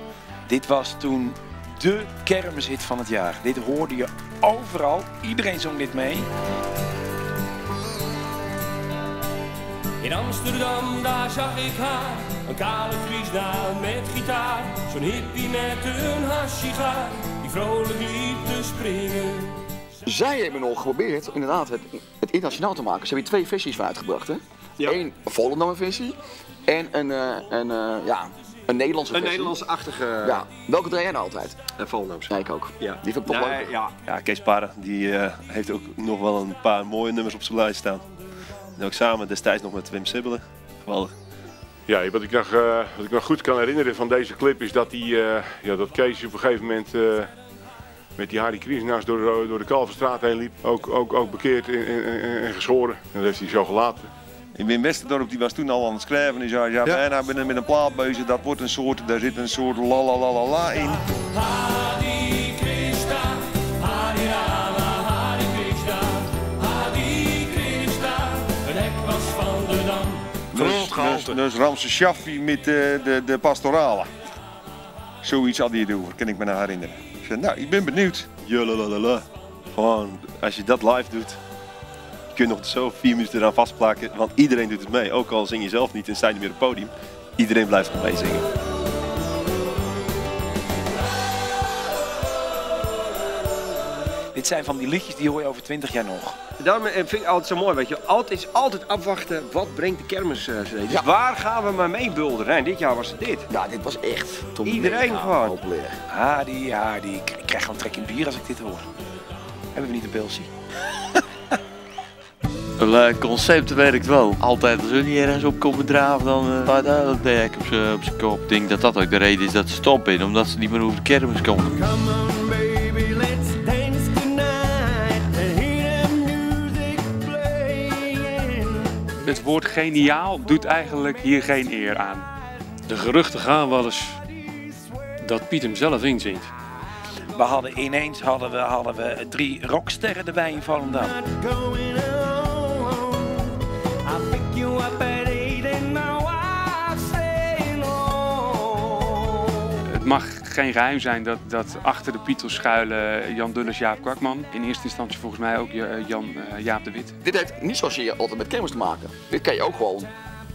Dit was toen de kermishit van het jaar. Dit hoorde je overal. Iedereen zong dit mee. In Amsterdam, daar zag ik haar. Een kale daar met gitaar. Zo'n hippie met een hassigaar. Die vrolijk liep te springen. Zij hebben nog geprobeerd inderdaad het, het internationaal te maken. Ze hebben twee versies van uitgebracht. Hè? Eén Volendam versie en een, eh, een, eh, ja, een Nederlandse Een versie. Nederlandse-achtige... Ja. Welke draai jij nou altijd? Een Volendamse. Ja, ik ook. Ja. Die vind ik toch Nee, leuk. ja. Ja, Kees Parra, die eh, heeft ook nog wel een paar mooie nummers op zijn lijst staan. En ook samen destijds nog met Wim Sibbelen. Geweldig. Ja, wat ik, nog, eh, wat ik nog goed kan herinneren van deze clip is dat, die, eh, ja, dat Kees op een gegeven moment eh, met die Harry Kriesnaars door, de- door de Kalverstraat heen liep. Ook, ook, ook bekeerd en, en, en- en geschoren. En dat heeft hij zo gelaten. En Wim Westerdorp die was toen al aan het schrijven. en zei, ja, bijna met een plaatbeuze. Dat wordt een soort, daar zit een soort la la la la la in. Dus, dus, dus Ramse Shaffi met de, de, de pastorale. Zoiets had hij erover, kan ik me nou herinneren. Ik zei, nou, ik ben benieuwd. Jalalala. Gewoon, als je dat live doet, kunt nog zo vier minuten eraan vastplakken, want iedereen doet het mee. Ook al zing je zelf niet en sta je niet meer op het podium, iedereen blijft gewoon meezingen. Dit zijn van die liedjes die hoor je over 20 jaar nog. Daarom eh, vind ik altijd zo mooi, weet je. Altijd is altijd afwachten, wat brengt de kermis? eh, CD? Dus waar gaan we maar mee bulderen? En dit jaar was het dit. Ja, dit was echt. Iedereen mega gewoon. populair. Ah, die, ja, die, ik krijg gewoon trek in bier als ik dit hoor. Hebben we niet een pilsie? Het eh, concept werkt wel. Altijd als niet ergens op komen draven, dan uh, gaat hij dat dek op zijn op zijn kop. Ik denk dat dat ook de reden is dat ze stoppen, omdat ze niet meer over de kermis komen. Baby, let's dance tonight and hear the music playing. Het woord geniaal doet eigenlijk hier geen eer aan. De geruchten gaan wel eens dat Piet hem zelf inzingt. We hadden ineens hadden we, hadden we drie rocksterren erbij in Volendam. Mag geen geheim zijn dat, dat achter de Beatles schuilen Jan Dulles, Jaap Kwakman. In eerste instantie volgens mij ook eh, Jan eh, Jaap de Wit. Dit heeft niet zozeer altijd met kermis te maken. Dit kan je ook gewoon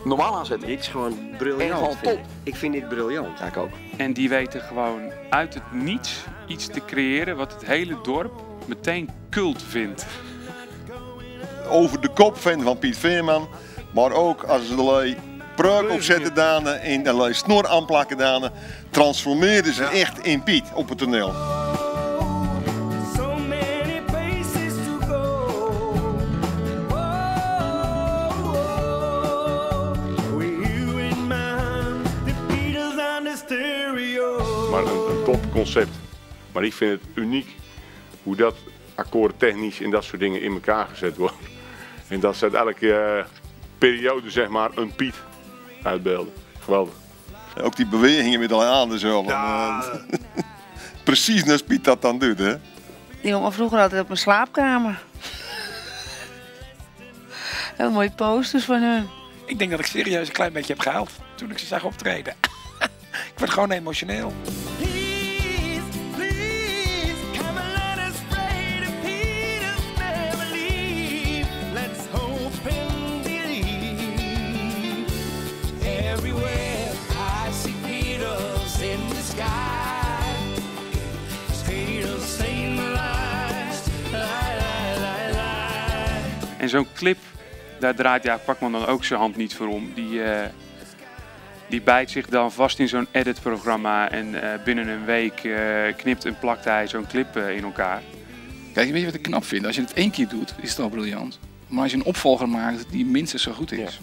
normaal aanzetten. Dit is gewoon En briljant. gewoon vind top. ik. Ik vind dit briljant. Ja, ik ook. En die weten gewoon uit het niets iets te creëren wat het hele dorp meteen cult vindt. Over de kop fan van Piet Veerman. Maar ook als ze de lui pruik opzetten danen en de lui snor aanplakken danen. Transformeerden ze echt in Piet op het toneel. Maar een, een topconcept. Maar ik vind het uniek hoe dat akkoorden technisch en dat soort dingen in elkaar gezet worden. En dat ze uit elke eh, periode zeg maar een Piet uitbeelden. Geweldig. Ook die bewegingen met alle handen zo. Van, eh, precies net Piet dat dan doet, hè? Die jongen vroeger altijd op mijn slaapkamer. Heel mooie posters van hun. Ik denk dat ik serieus een klein beetje heb gehaald toen ik ze zag optreden. ik werd gewoon emotioneel. Zo'n clip, daar draait Jaap Kwakman dan ook zijn hand niet voor om. Die, eh, die bijt zich dan vast in zo'n editprogramma en eh, binnen een week eh, knipt en plakt hij zo'n clip in elkaar. Kijk, weet je wat ik knap vind? Als je het één keer doet, is het al briljant. Maar als je een opvolger maakt die minstens zo goed is,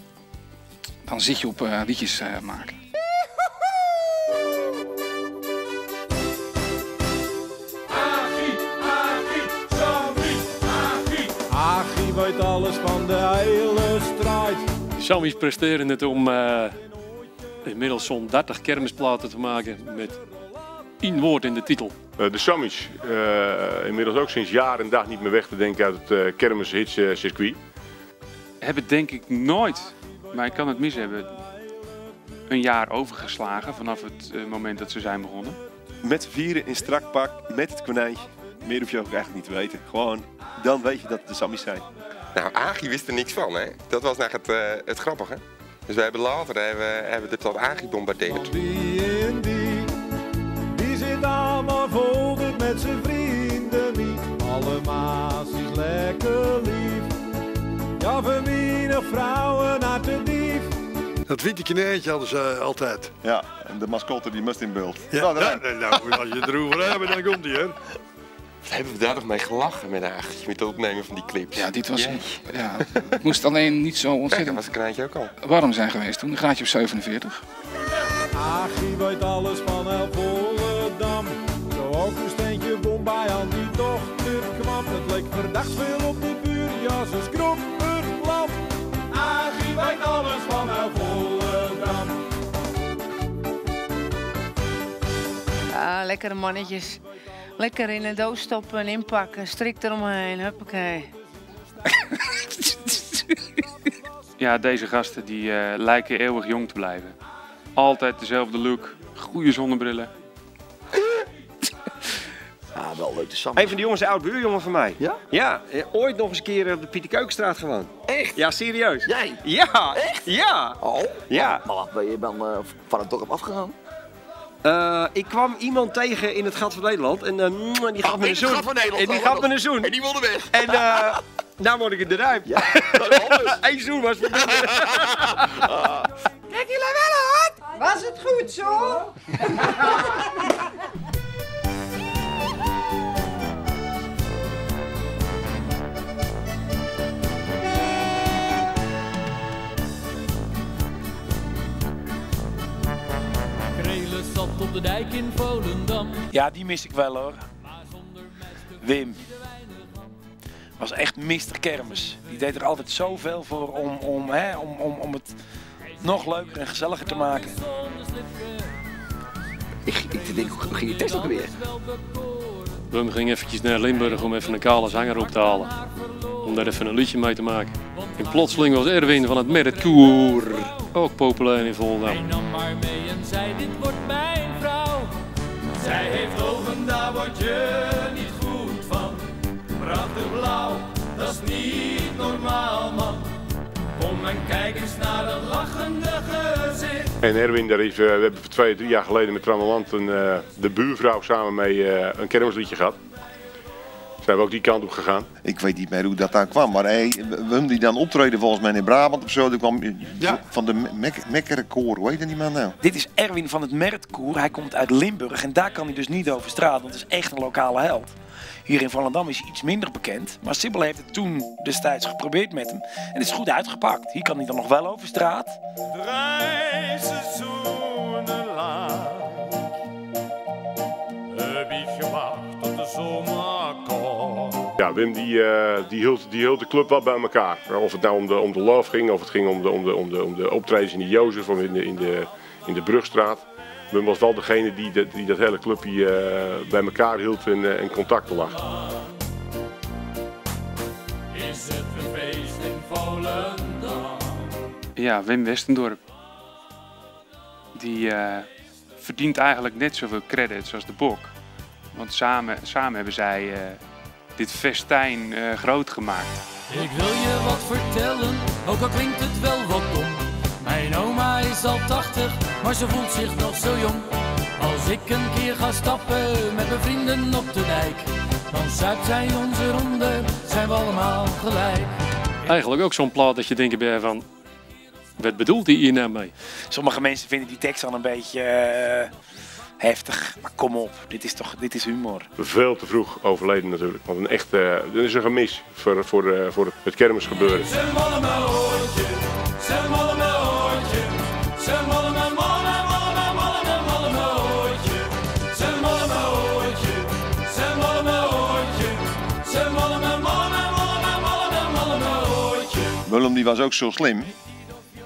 dan zit je op liedjes maken. Weet alles van de hele strijd. Sammy's presteren het om eh, inmiddels zo'n 30 kermisplaten te maken met één woord in de titel. Eh, de Sammies, eh, inmiddels ook sinds jaar en dag niet meer weg te denken uit het uh, kermishits eh, circuit. Hebben denk ik nooit, maar ik kan het mis hebben, een jaar overgeslagen vanaf het moment dat ze zijn begonnen. Met z'n vieren in strak pak, met het konijntje. Meer hoef je ook eigenlijk niet te weten. Gewoon, dan weet je dat het de Sammies zijn. Nou, Agi wist er niks van, hè. Dat was nou het, eh, het grappige. Dus we hebben later hebben, hebben het tot Agi bombardeerd. Die en die, die zit allemaal volderd met zijn vrienden niet. Alle maas is lekker lief. Ja, vermienig vrouwen uit de dief. Dat witte knijtje hadden ze eh, altijd. Ja, en de mascotte die must in beeld. Ja, Nou, ja, daar- nou, als je het erover hebt, dan komt hij, hè. Wat hebben we daar nog mee gelachen met Agi, met het opnemen van die clips. Ja, dit was, ja, het moest alleen niet zo ontzettend was een kraantje ook al. warm zijn geweest toen, een graadje op 47. Achie weet alles van El Volendam. Zo ook een steentje bom bij aan die dochter kwam. Het leek verdacht veel op de buur, ja ze schrok er lam. Achie weet alles van El Volendam. Ja, lekkere mannetjes. Lekker in een doos stoppen en inpakken. Strik eromheen. Huppakee. ja, deze gasten die eh, lijken eeuwig jong te blijven. Altijd dezelfde look, goede zonnebrillen. Ja, wel leuk te Een van die jongens is een oud buurjongen van mij. Ja? Ja, eh, ooit nog eens een keer op de Pieter Keukenstraat gewoond. Echt? Ja, serieus. Jij? Ja. Echt? Ja. Oh? Ja. Maar wacht, ben je dan eh, van het dorp afgegaan? Eh, ik kwam iemand tegen in het Gat van Nederland en eh, mwah, die gaf Oh, me in een het zoen. Gat van Nederland, en die gaf me een zoen. En die wilde weg. En eh nou word ik in de ruim. Ja. Eén zoen was voor Kijk jullie wel uit? Was het goed zo? Zat op de dijk in Volendam. Ja, die mis ik wel hoor. Wim. Was echt Mr. Kermis. Die deed er altijd zoveel voor om, om, hè, om, om, om het nog leuker en gezelliger te maken. Ik, ik denk, hoe ging je tekst ook weer? Wim ging eventjes naar Limburg om even een kale zanger op te halen. Om daar even een liedje mee te maken. En plotseling was Erwin van het Merkkoer ook populair in Volendam. Nam maar mee en zei dit wordt mijn vrouw. Zij heeft ogen, daar word je niet goed van. Prachtig blauw, dat is niet normaal man. Kom en kijk eens naar dat lachende gezicht. En Erwin, daar is, eh, we hebben twee, drie jaar geleden met Trammeland een, eh, de buurvrouw samen mee eh, een kermisliedje gehad. Zijn we ook die kant op gegaan. Ik weet niet meer hoe dat daar kwam, maar hij, we die dan optreden volgens mij in Brabant of zo. Die kwam van de Mek Mekkerenkoor, hoe heet die man nou? Dit is Erwin van het Mertkoer. Hij komt uit Limburg en daar kan hij dus niet over straat, want het is echt een lokale held. Hier in Volendam is hij iets minder bekend, maar Sibyl heeft het toen destijds geprobeerd met hem. En het is goed uitgepakt. Hier kan hij dan nog wel over straat. Drie seizoenen lang heb ik gewacht tot de zomer komt. Ja, Wim die, eh, die, hield, die hield de club wel bij elkaar. Of het nou om de, om de love ging, of het ging om de, om de, om de, om de optredens in de Jozef of in de, in de, in de Brugstraat. Wim was wel degene die, dat- die dat hele clubje eh, bij elkaar hield en, eh, en contacten lag. Is het een feest in Volendam? Ja, Wim Westendorp. Die eh, verdient eigenlijk net zoveel credits als de Bok. Want samen, samen hebben zij eh, dit festijn eh, groot gemaakt. Ik wil je wat vertellen, ook al klinkt het wel wat dom. Mijn oma is al 80, maar ze voelt zich nog zo jong. Als ik een keer ga stappen met mijn vrienden op de dijk, dan zuipt zij onze ronde, zijn we allemaal gelijk. Eigenlijk ook zo'n plaat dat je denkt bij van... Wat bedoelt hij hier nou mee? Sommige mensen vinden die tekst dan een beetje eh, heftig. Maar kom op, dit is toch dit is humor. Veel te vroeg overleden natuurlijk. Want een echt, eh, dat is een gemis voor, voor, eh, voor het kermisgebeuren. Ze Willem die was ook zo slim.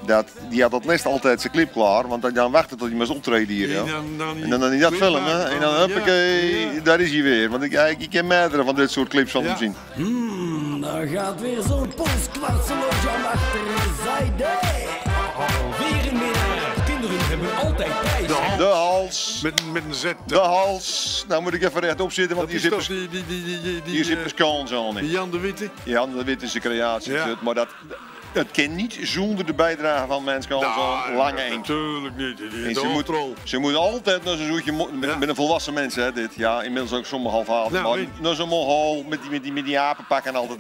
Dat, die had dat les altijd zijn clip klaar, want dan- dan wachtte tot hij moest optreden hier. joh. en dan, dan hij dat filmen en dan huppakee, daar is hij weer. Want ik, ik, ik ken meerdere van dit soort clips van hem zien. Hmm, daar gaat weer zo'n polskwartselootje aan de achterzijde. Alweer een middag. Kinderen hebben altijd tijd. De hals. Met, met een Z. De hals. Nou moet ik even rechtop zitten, want hier zit die, die, die, die, die, hier zit zo die niet. Jan de Witte? Jan de Wit is zijn creatie. Maar dat, het kan niet zonder de bijdrage van mensen zo'n lange eend. Natuurlijk niet. En ze, moet, ze moet altijd naar zo'n zoetje met, met een volwassen mens, hè, dit. Ja, inmiddels ook sommige halfvader. Nou, maar weet- naar zo'n mogol met die, met die, met die apenpakken altijd.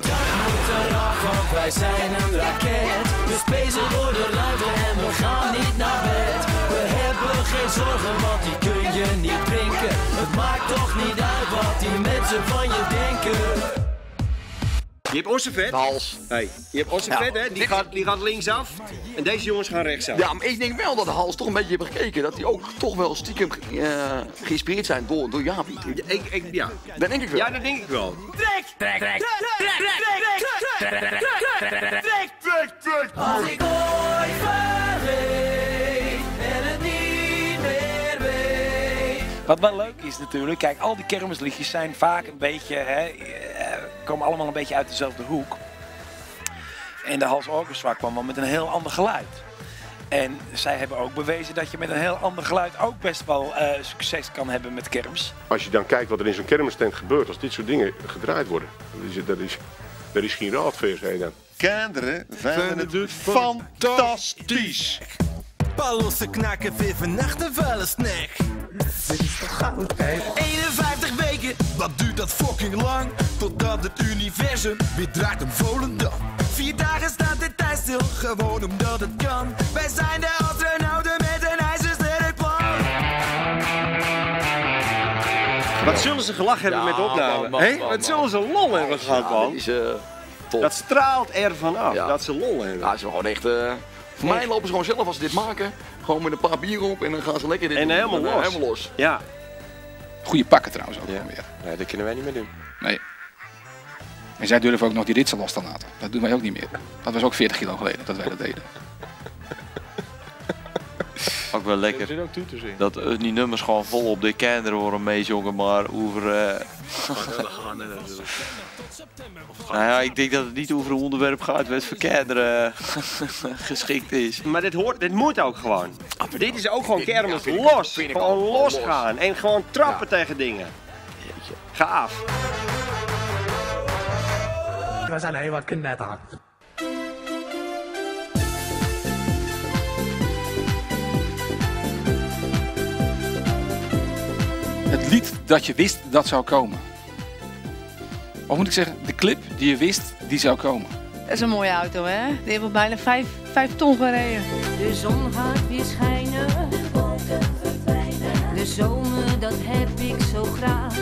Want wij zijn een raket. We spacen door de ruimte en we gaan niet naar bed. We hebben geen zorgen, want die kun je niet drinken. Het maakt toch niet uit wat die mensen van je denken. Je hebt ossenvet. hals. Hey, je hebt ossenvet, Ja. hè? Die gaat, die gaat linksaf. En deze jongens gaan rechtsaf. Ja, maar ik denk wel dat de hals toch een beetje heeft gekeken. Dat die ook toch wel stiekem eh, geïnspireerd zijn door, door Jaapie. Ik, ik, ja. Dat denk ik wel. Ja, dat denk ik wel. Trek, trek, trek, trek, trek, trek, trek, trek, trek, trek. Als ik ooit verleed en het niet meer weet. Wat wel leuk is natuurlijk, kijk, al die kermisliedjes zijn vaak een beetje, hè, eh, komen allemaal een beetje uit dezelfde hoek. En de Hals Orchestra kwam wel met een heel ander geluid. En zij hebben ook bewezen dat je met een heel ander geluid ook best wel eh, succes kan hebben met kermis. Als je dan kijkt wat er in zo'n kermistent gebeurt, als dit soort dingen gedraaid worden, dat is, dat is, dat is geen raadveer, zei je dan. Kinderen vinden het fantastisch. Ballossen knakken, weer vannacht een vuile snack. Dit is toch goud, 51 wat duurt dat fucking lang? Totdat het universum weer draait om Volendam. Vier dagen staat de tijd stil, gewoon omdat het kan. Wij zijn de astronauten met een ijzersterk plan. Wat zullen ze gelachen hebben met de opname? man, man, Hé? man, Wat zullen ze lol hebben gehad, man? is, eh, top. Dat straalt ervan af, Ja. dat ze lol hebben. Ja, ze zijn gewoon echt... eh, voor mij lopen ze gewoon zelf als ze dit maken. Gewoon met een paar bier op en dan gaan ze lekker dit En doen. helemaal eh, los. Helemaal los. Ja. Goede pakken trouwens ook Ja. weer. Nee, dat kunnen wij niet meer doen. Nee. En zij durven ook nog die ritsen los te laten. Dat doen wij ook niet meer. Dat was ook 40 kilo geleden dat wij dat deden. Ook wel lekker. zit ook toe te zien. Dat eh, die nummers gewoon vol op de kinderen worden meezongen, maar over. eh, nou ja, ik denk dat het niet over een onderwerp gaat wat voor kinderen geschikt is. Maar dit, hoort, dit moet ook gewoon. dit is ook gewoon kermis. los. Gewoon losgaan. En gewoon trappen tegen dingen. Gaaf. We zijn heel wat knetter. Het lied dat je wist dat zou komen. Of moet ik zeggen, de clip die je wist die zou komen. Dat is een mooie auto, hè? Die heeft wel bijna vijf, vijf ton gereden. De zon gaat weer schijnen. De wolken verdwijnen. De zomer, dat heb ik zo graag.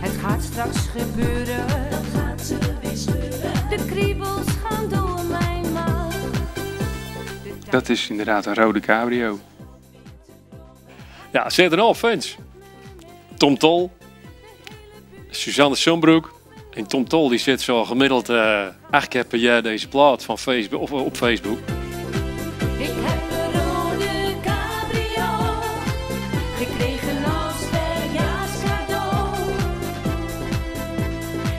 Het gaat straks gebeuren. Dat gaat ze weer scheuren. De kriebels gaan door mijn maag. Dat is inderdaad een rode cabrio. Ja, zet er al fans. Tom Tol, Suzanne Sombroek. En Tom Tol die zet zo gemiddeld eh acht keer per jaar deze plaat van Facebook, of, op Facebook. Ik heb een rode cabrio. Gekregen als verjaarscadeau.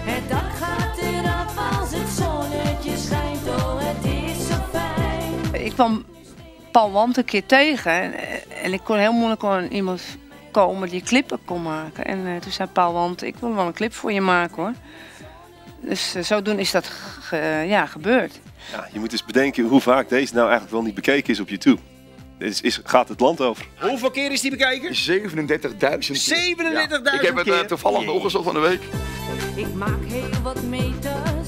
Het dak gaat eraf als het zonnetje schijnt. Oh, het is zo fijn. Ik kwam Paul Want een keer tegen en, en ik kon heel moeilijk aan iemand komen die clippen kon maken. En eh, toen zei Paul Want, ik wil wel een clip voor je maken hoor. Dus eh, zodoende is dat ge- ja, gebeurd. Ja, je moet eens bedenken hoe vaak deze nou eigenlijk wel niet bekeken is op YouTube. Dit is, is, gaat het land over. Hoeveel keer is die bekeken? 37.000 keer. 37.000 Ja. Ik heb het eh, toevallig nog opgezocht van de week. Ik maak heel wat meters.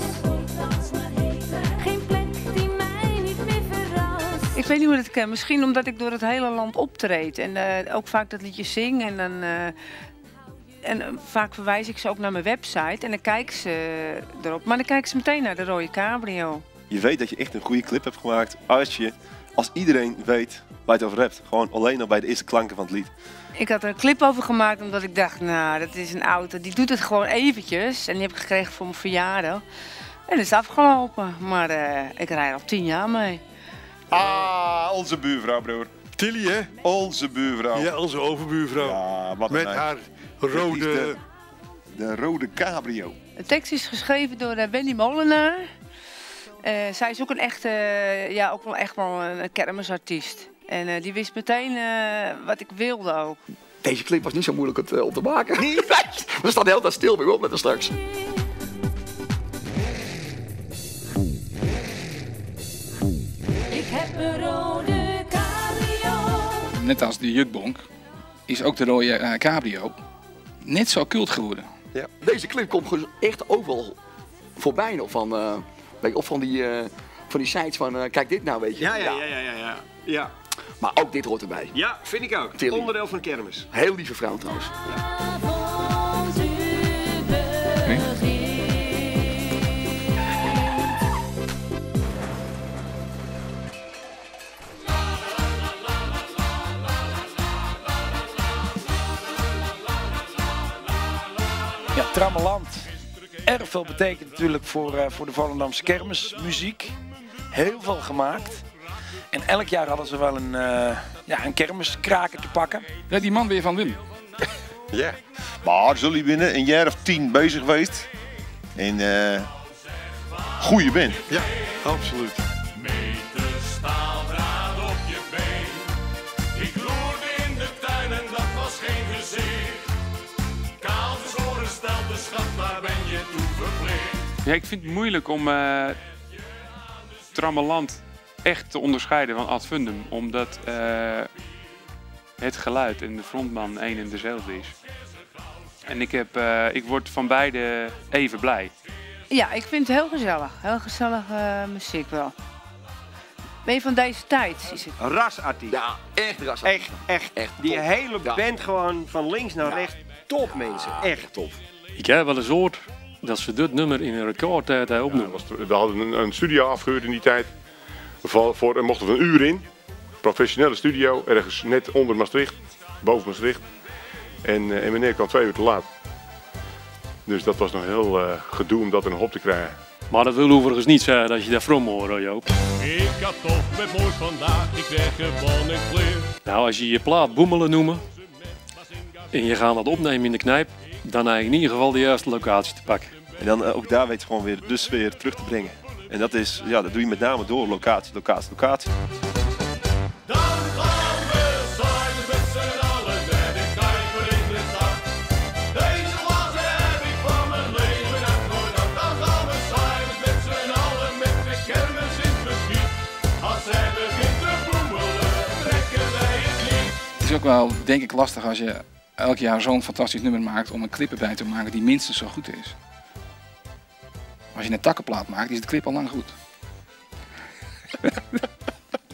Ik weet niet hoe dat kan. Misschien omdat ik door het hele land optreed. En eh, ook vaak dat liedje zing. En dan... eh, en eh, vaak verwijs ik ze ook naar mijn website. En dan kijken ze erop. Maar dan kijken ze meteen naar de rode cabrio. Je weet dat je echt een goede clip hebt gemaakt als, je, als iedereen weet waar je het over hebt. Gewoon alleen al bij de eerste klanken van het lied. Ik had er een clip over gemaakt omdat ik dacht, nou, dat is een auto. Die doet het gewoon eventjes. En die heb ik gekregen voor mijn verjaardag. En dat is afgelopen. Maar ik rijd al tien jaar mee. Ah, onze buurvrouw, broer. Tilly, hè? Onze buurvrouw. Ja, onze overbuurvrouw. Ja, wat Met haar rode... De, de rode cabrio. De tekst is geschreven door eh, Wendy Molenaar. Eh, zij is ook een echte, ja, ook wel echt wel een kermisartiest. En eh, die wist meteen eh, wat ik wilde ook. Deze clip was niet zo moeilijk het, eh, om te maken. We staan de hele tijd stil bij op met er straks. Rode cabrio. Net als de jukbonk is ook de rode eh, cabrio net zo cult geworden. Ja. Deze clip komt echt overal voorbij nog van, eh, weet je, of van die, eh, van die sites van kijk dit nou weet je. Ja, ja, ja, ja, ja, ja. ja. Maar ook dit hoort erbij. Ja, vind ik ook. Tilly. Onderdeel van de kermis. Heel lieve vrouw trouwens. Ja, veel betekent natuurlijk voor, eh, voor de Volendamse kermismuziek. Heel veel gemaakt. En elk jaar hadden ze wel een, eh ja, een kermiskraker te pakken. Ja, die man weer van Wim. Ja. Maar zullen binnen een jaar of tien bezig geweest. En eh goede band. Ja, absoluut. Ja, ik vind het moeilijk om eh Trammeland echt te onderscheiden van Ad Fundum. Omdat eh, het geluid en de frontman één en dezelfde is. En ik, heb, eh, ik word van beide even blij. Ja, ik vind het heel gezellig. Heel gezellig eh, muziek wel. Ben je van deze tijd? Is het? Rasartiest. Ja, echt rasartiest. Echt, echt. Die hele band gewoon van links naar rechts. Top mensen. Echt top. Ik heb wel eens gehoord dat ze dit nummer in een recordtijd opnoemen. We hadden een, een studio afgehuurd in die tijd. Voor, voor, er mochten we een uur in. Professionele studio, ergens net onder Maastricht, boven Maastricht. En, eh, en meneer kwam twee uur te laat. Dus dat was nog heel eh, gedoe om dat in een hop te krijgen. Maar dat wil overigens niet zeggen dat je daar from hoort, hoor, Joop. Ik had toch met mooi vandaag, ik kreeg gewoon een kleur. Nou, als je je plaat boemelen noemen en je gaat dat opnemen in de knijp, dan in ieder geval de juiste locatie te pakken. En dan eh, ook daar weet je gewoon weer de sfeer terug te brengen. En dat, is, ja, dat doe je met name door locatie, locatie, locatie. Dan gaan we samen met z'n allen naar de Kuiper in de stad. Deze laatste heb ik van mijn leven uitgooid. Dan gaan we samen met z'n allen met de kermis in het verschiet. Als zij begint te boemelen, trekken wij het niet. Het is ook wel, denk ik, lastig als je elk jaar zo'n fantastisch nummer maakt om een clip erbij te maken die minstens zo goed is. Als je een takkenplaat maakt, is de clip al lang goed.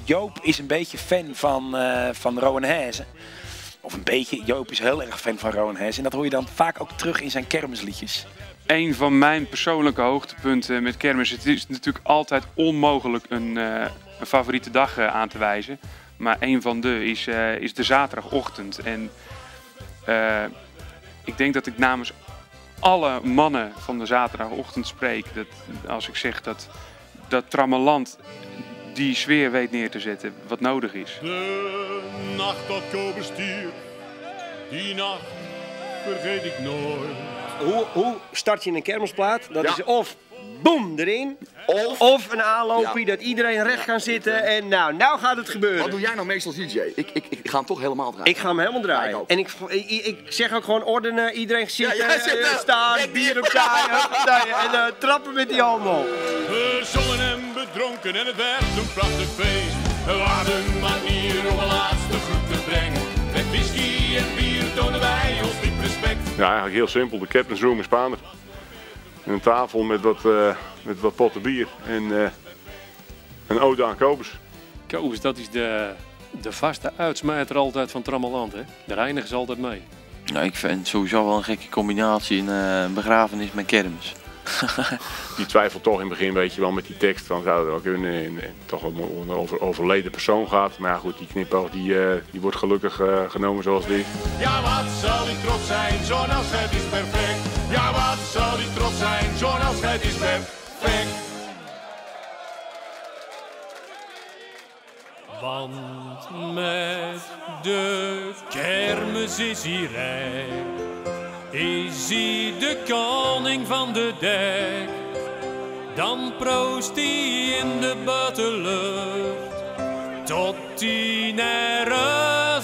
Joop is een beetje fan van, eh van Rowan Hezen. Of een beetje, Joop is heel erg fan van Rowan Hezen. En dat hoor je dan vaak ook terug in zijn kermisliedjes. Een van mijn persoonlijke hoogtepunten met kermis. Het is natuurlijk altijd onmogelijk een, eh, een favoriete dag eh, aan te wijzen. Maar een van de is, eh, is de zaterdagochtend. En eh, ik denk dat ik namens alle mannen van de zaterdagochtend spreek. Dat, als ik zeg dat, dat Trammeland die sfeer weet neer te zetten wat nodig is. De nacht dat Kobe stierf, die nacht vergeet ik nooit. Hoe, hoe start je een kermisplaat? Dat is of boem erin. Of, een aanloopje dat iedereen recht gaat zitten. En nou, nou gaat het gebeuren. Wat doe jij nou meestal als DJ? Ik, ik, ik ga hem toch helemaal draaien. Ik ga hem helemaal draaien. En ik, ik, ik zeg ook gewoon ordenen, iedereen zitten, Ja, zit eh, er. staan, bier op taaien, en eh, trappen met die handen. We zongen en bedronken en het werd een prachtig feest. We waren manier om een laatste groet te brengen. Met whisky en bier tonen wij ons diep respect. Ja, eigenlijk heel simpel. De captain's room in Spaander. En een tafel met wat, eh, met wat potten bier. En eh, een ode aan Kobus. Kobus, dat is de, de vaste uitsmijter altijd van Trammeland, hè? De reinigen ze altijd mee. Nou, ik vind het sowieso wel een gekke combinatie, een eh, begrafenis met kermis. Die twijfelt toch in het begin weet je wel met die tekst van zou het wel kunnen. En, en toch om een over, overleden persoon gaat. Maar ja, goed, die knipoog die, eh, die wordt gelukkig eh, genomen zoals die. Ja, wat zal die trots zijn, zo'n afscheid is perfect. Ja, wat zal die trots zijn, zo'n afscheid is perfect. Want met de kermis is hij rijk. Is hij de koning van de dek. Dan proost hij in de buitenlucht. Tot hij naar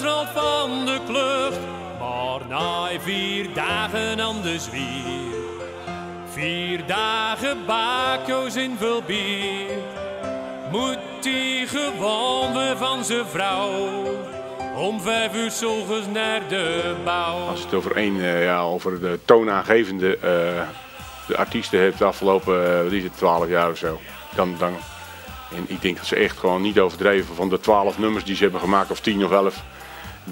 rolt van de klucht. Maar vier dagen anders weer. Vier dagen bako's in veel bier. Moet hij gewoon weer van zijn vrouw. Om vijf uur 's ochtends naar de bouw. Als het over één, eh, ja, over de toonaangevende eh, de artiesten hebt de afgelopen, eh, wat is het, 12 jaar of zo. Dan, dan, en ik denk dat ze echt gewoon niet overdreven van de 12 nummers die ze hebben gemaakt, of 10 of 11,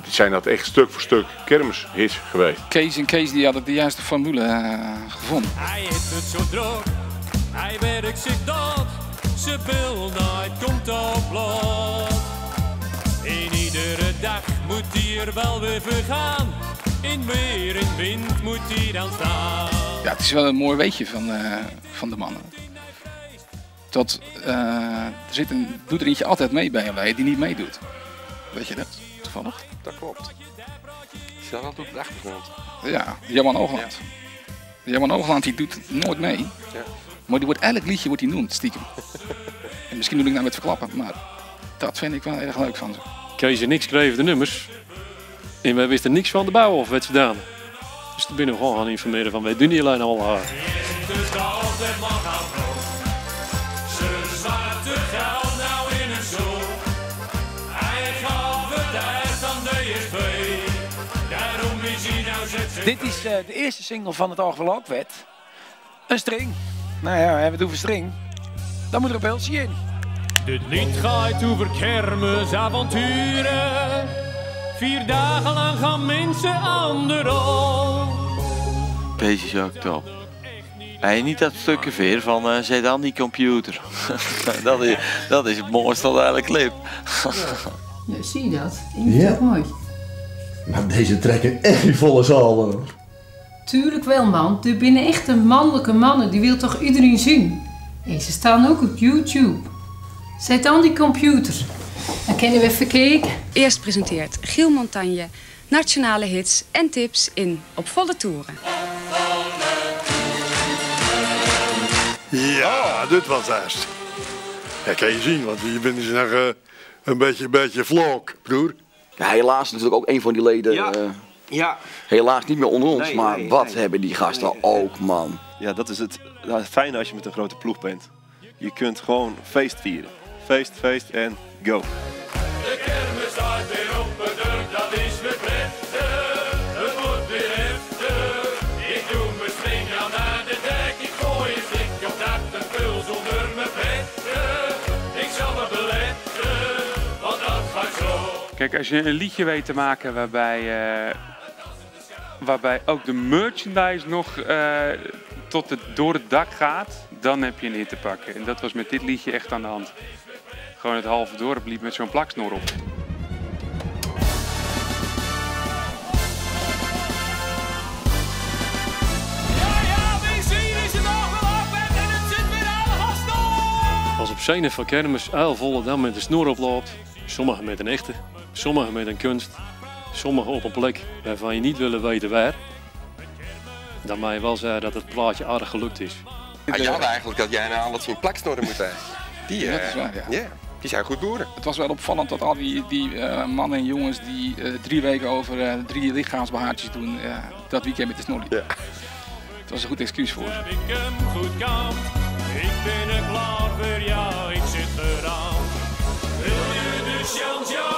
zijn dat echt stuk voor stuk kermishits geweest. Kees en Kees die hadden de juiste formule eh, gevonden. Hij heeft het zo druk, hij werkt zich dood. Zijn beeldheid komt op blad. En iedere dag moet hij er wel weer vergaan. In weer en wind moet hij dan staan. Ja, het is wel een mooi weetje van, eh, van de mannen. Dat, eh, er zit een, doet er eentje altijd mee bij een die niet meedoet. Weet je dat, toevallig? Dat klopt. Die staat altijd op de achtergrond. Ja, Johan Oogland. Johan Oogland die doet nooit mee. Ja. Maar die wordt elk liedje wordt die noemd, stiekem. En misschien doe ik nou met verklappen, maar dat vind ik wel erg leuk van ze. Kees en ik schreven de nummers. En wij wisten niks van de bouw of werd gedaan. Dus toen ben ik gewoon gaan informeren van wij doen die alleen al. eh, Dit is eh, de eerste single van het Algemeen Wet. Een string. Nou ja, we hebben het over string. Dan moet er een beeldje in. Dit lied gaat over kermisavonturen. Vier dagen lang gaan mensen aan de rol. Deze is ook top. Hij niet dat stukje veer van eh, zet aan die computer. dat, is, dat is het mooiste van de hele clip. Ja, zie je dat? Ik vind Ja. mooi. Maar deze trekken echt die volle zalen. hoor. Tuurlijk wel, man. Er binnen echte mannelijke mannen. Die wil toch iedereen zien? En ze staan ook op YouTube. Zet aan die computer. Dan kunnen we even kijken. Eerst presenteert Giel Montagne nationale hits en tips in Op Volle Toeren. Ja, dit was eerst. Ja, kan je zien, want je bent dus nog eh, een beetje, een beetje vlog, broer. Ja, helaas natuurlijk ook een van die leden. Ja. eh, Ja. helaas niet meer onder ons, Nee, maar nee, wat nee. hebben die gasten ook, man. Ja, dat is het, nou, het fijne als je met een grote ploeg bent. Je kunt gewoon feest vieren. Feest, feest en go. Kijk, als je een liedje weet te maken waarbij, eh, waarbij ook de merchandise nog eh, tot het, door het dak gaat, dan heb je een hit te pakken. En dat was met dit liedje echt aan de hand. Gewoon het halve dorp liep met zo'n plaksnor op. Als op scène van kermis uil Volendam met een snor oploopt, sommigen met een echte, sommigen met een kunst, sommigen op een plek waarvan je niet willen weten waar, dan mag je wel zeggen dat het plaatje aardig gelukt is. Ah, ja, eigenlijk dat jij nou alles zien plaksnorren moet hebben. Die, Ja, dat eh, is waar, ja. die zijn goed boeren. Het was wel opvallend dat al die, die eh, mannen en jongens die eh, drie weken over eh, drie lichaamsbehaartjes doen, dat weekend met de snorrie. Het was een goed excuus voor. Ik hem goed kant. Ik ben er klaar voor, ja, ik zit eraan. Wil je de chance,